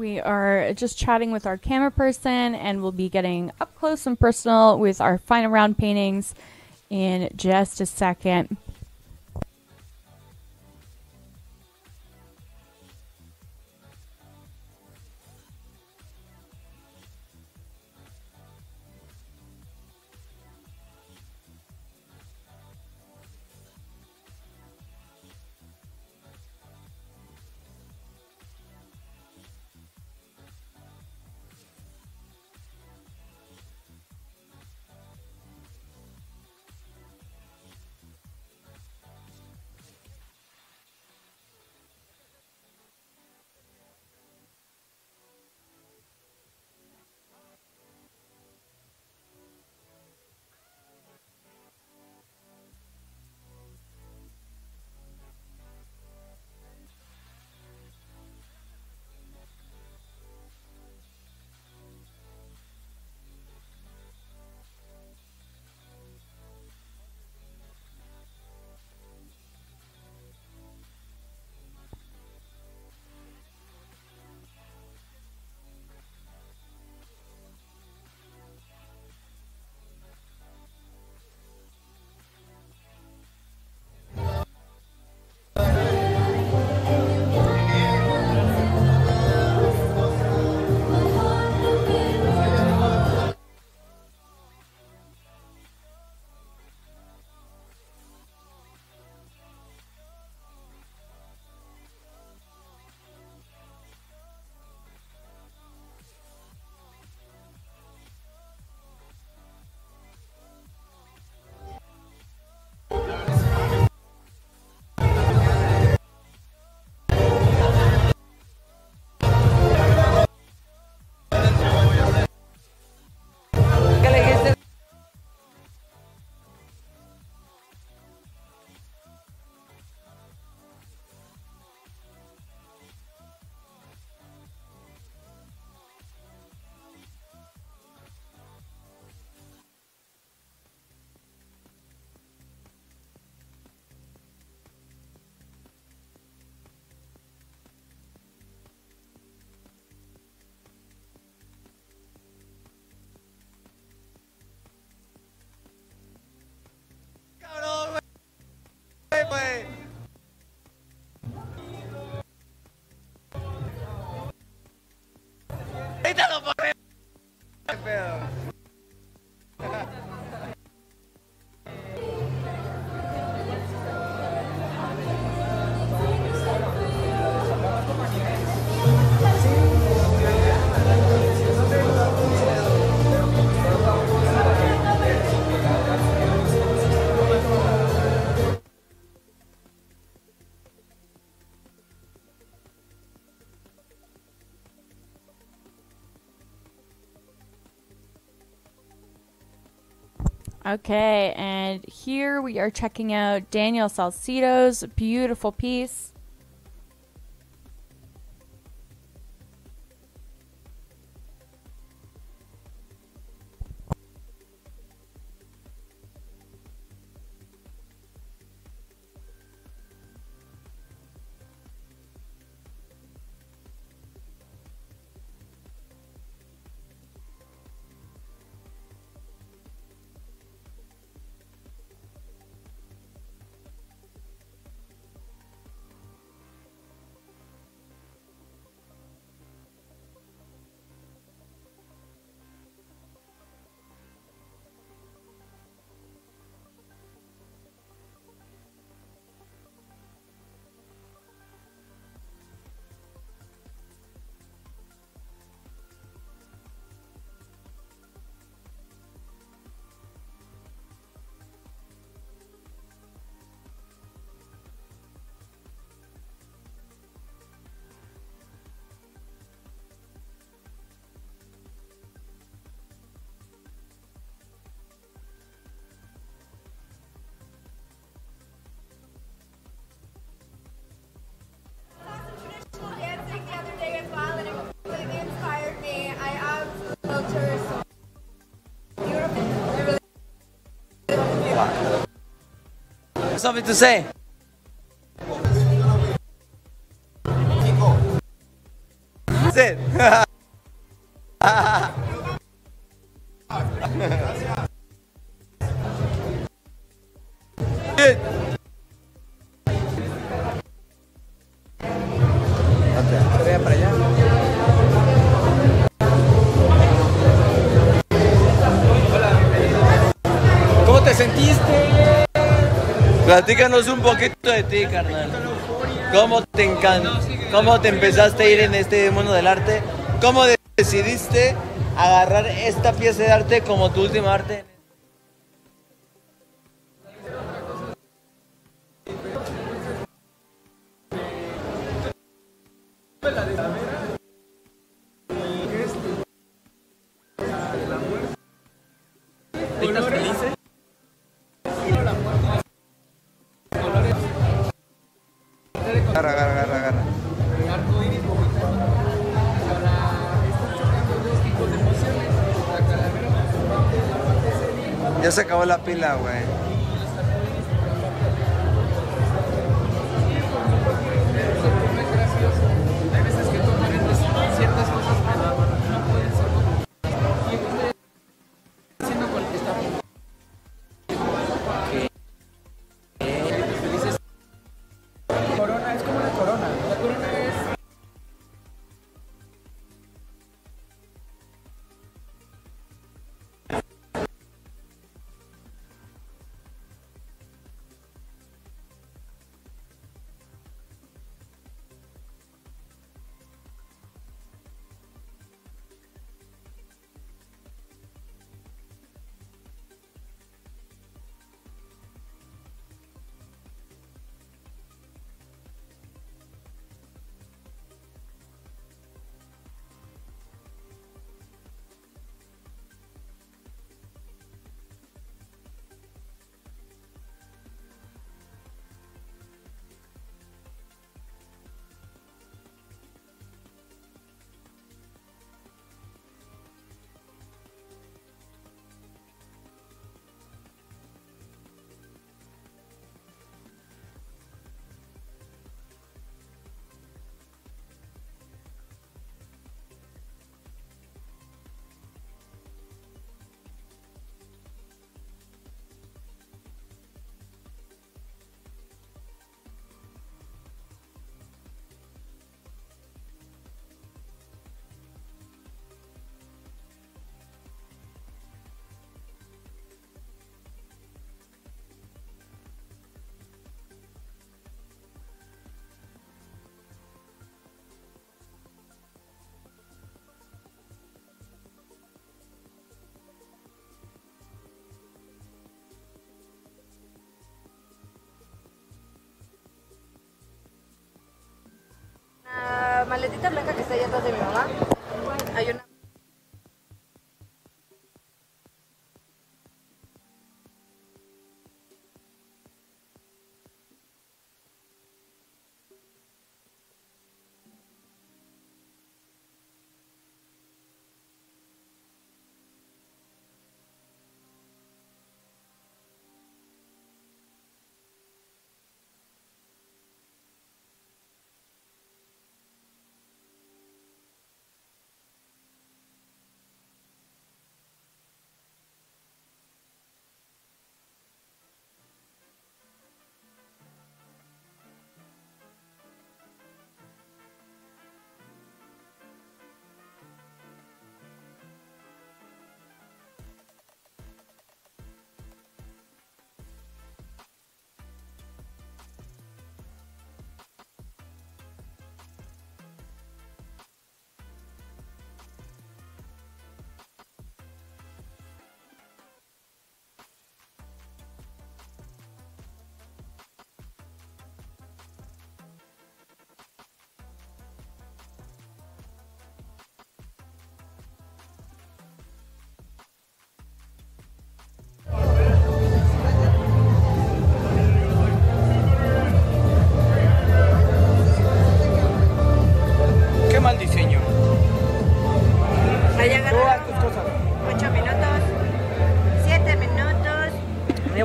We are just chatting with our camera person, and we'll be getting up close and personal with our final round paintings in just a second. Ahorita lo ponemos. Okay, and here we are checking out Daniel Salcedo's beautiful piece. Really Something to say? Sí. usted. Platícanos un poquito de ti, carnal. ¿Cómo te encanta? ¿Cómo te empezaste a ir en este mundo del arte? ¿Cómo decidiste agarrar esta pieza de arte como tu última arte? La pila, güey. Blanca que está allá atrás de mi mamá.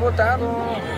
Me he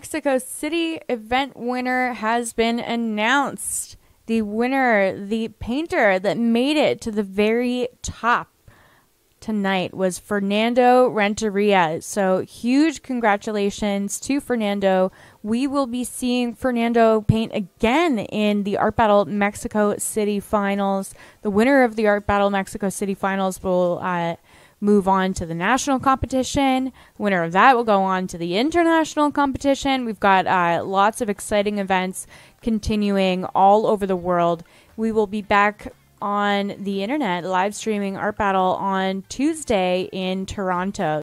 Mexico City event winner has been announced. The winner, the painter that made it to the very top tonight was Fernando Renteria. So, huge congratulations to Fernando. We will be seeing Fernando paint again in the Art Battle Mexico City Finals. The winner of the Art Battle Mexico City Finals will. Uh, move on to the national competition. Winner of that will go on to the international competition. We've got uh, lots of exciting events continuing all over the world. We will be back on the internet live streaming Art Battle on Tuesday in Toronto.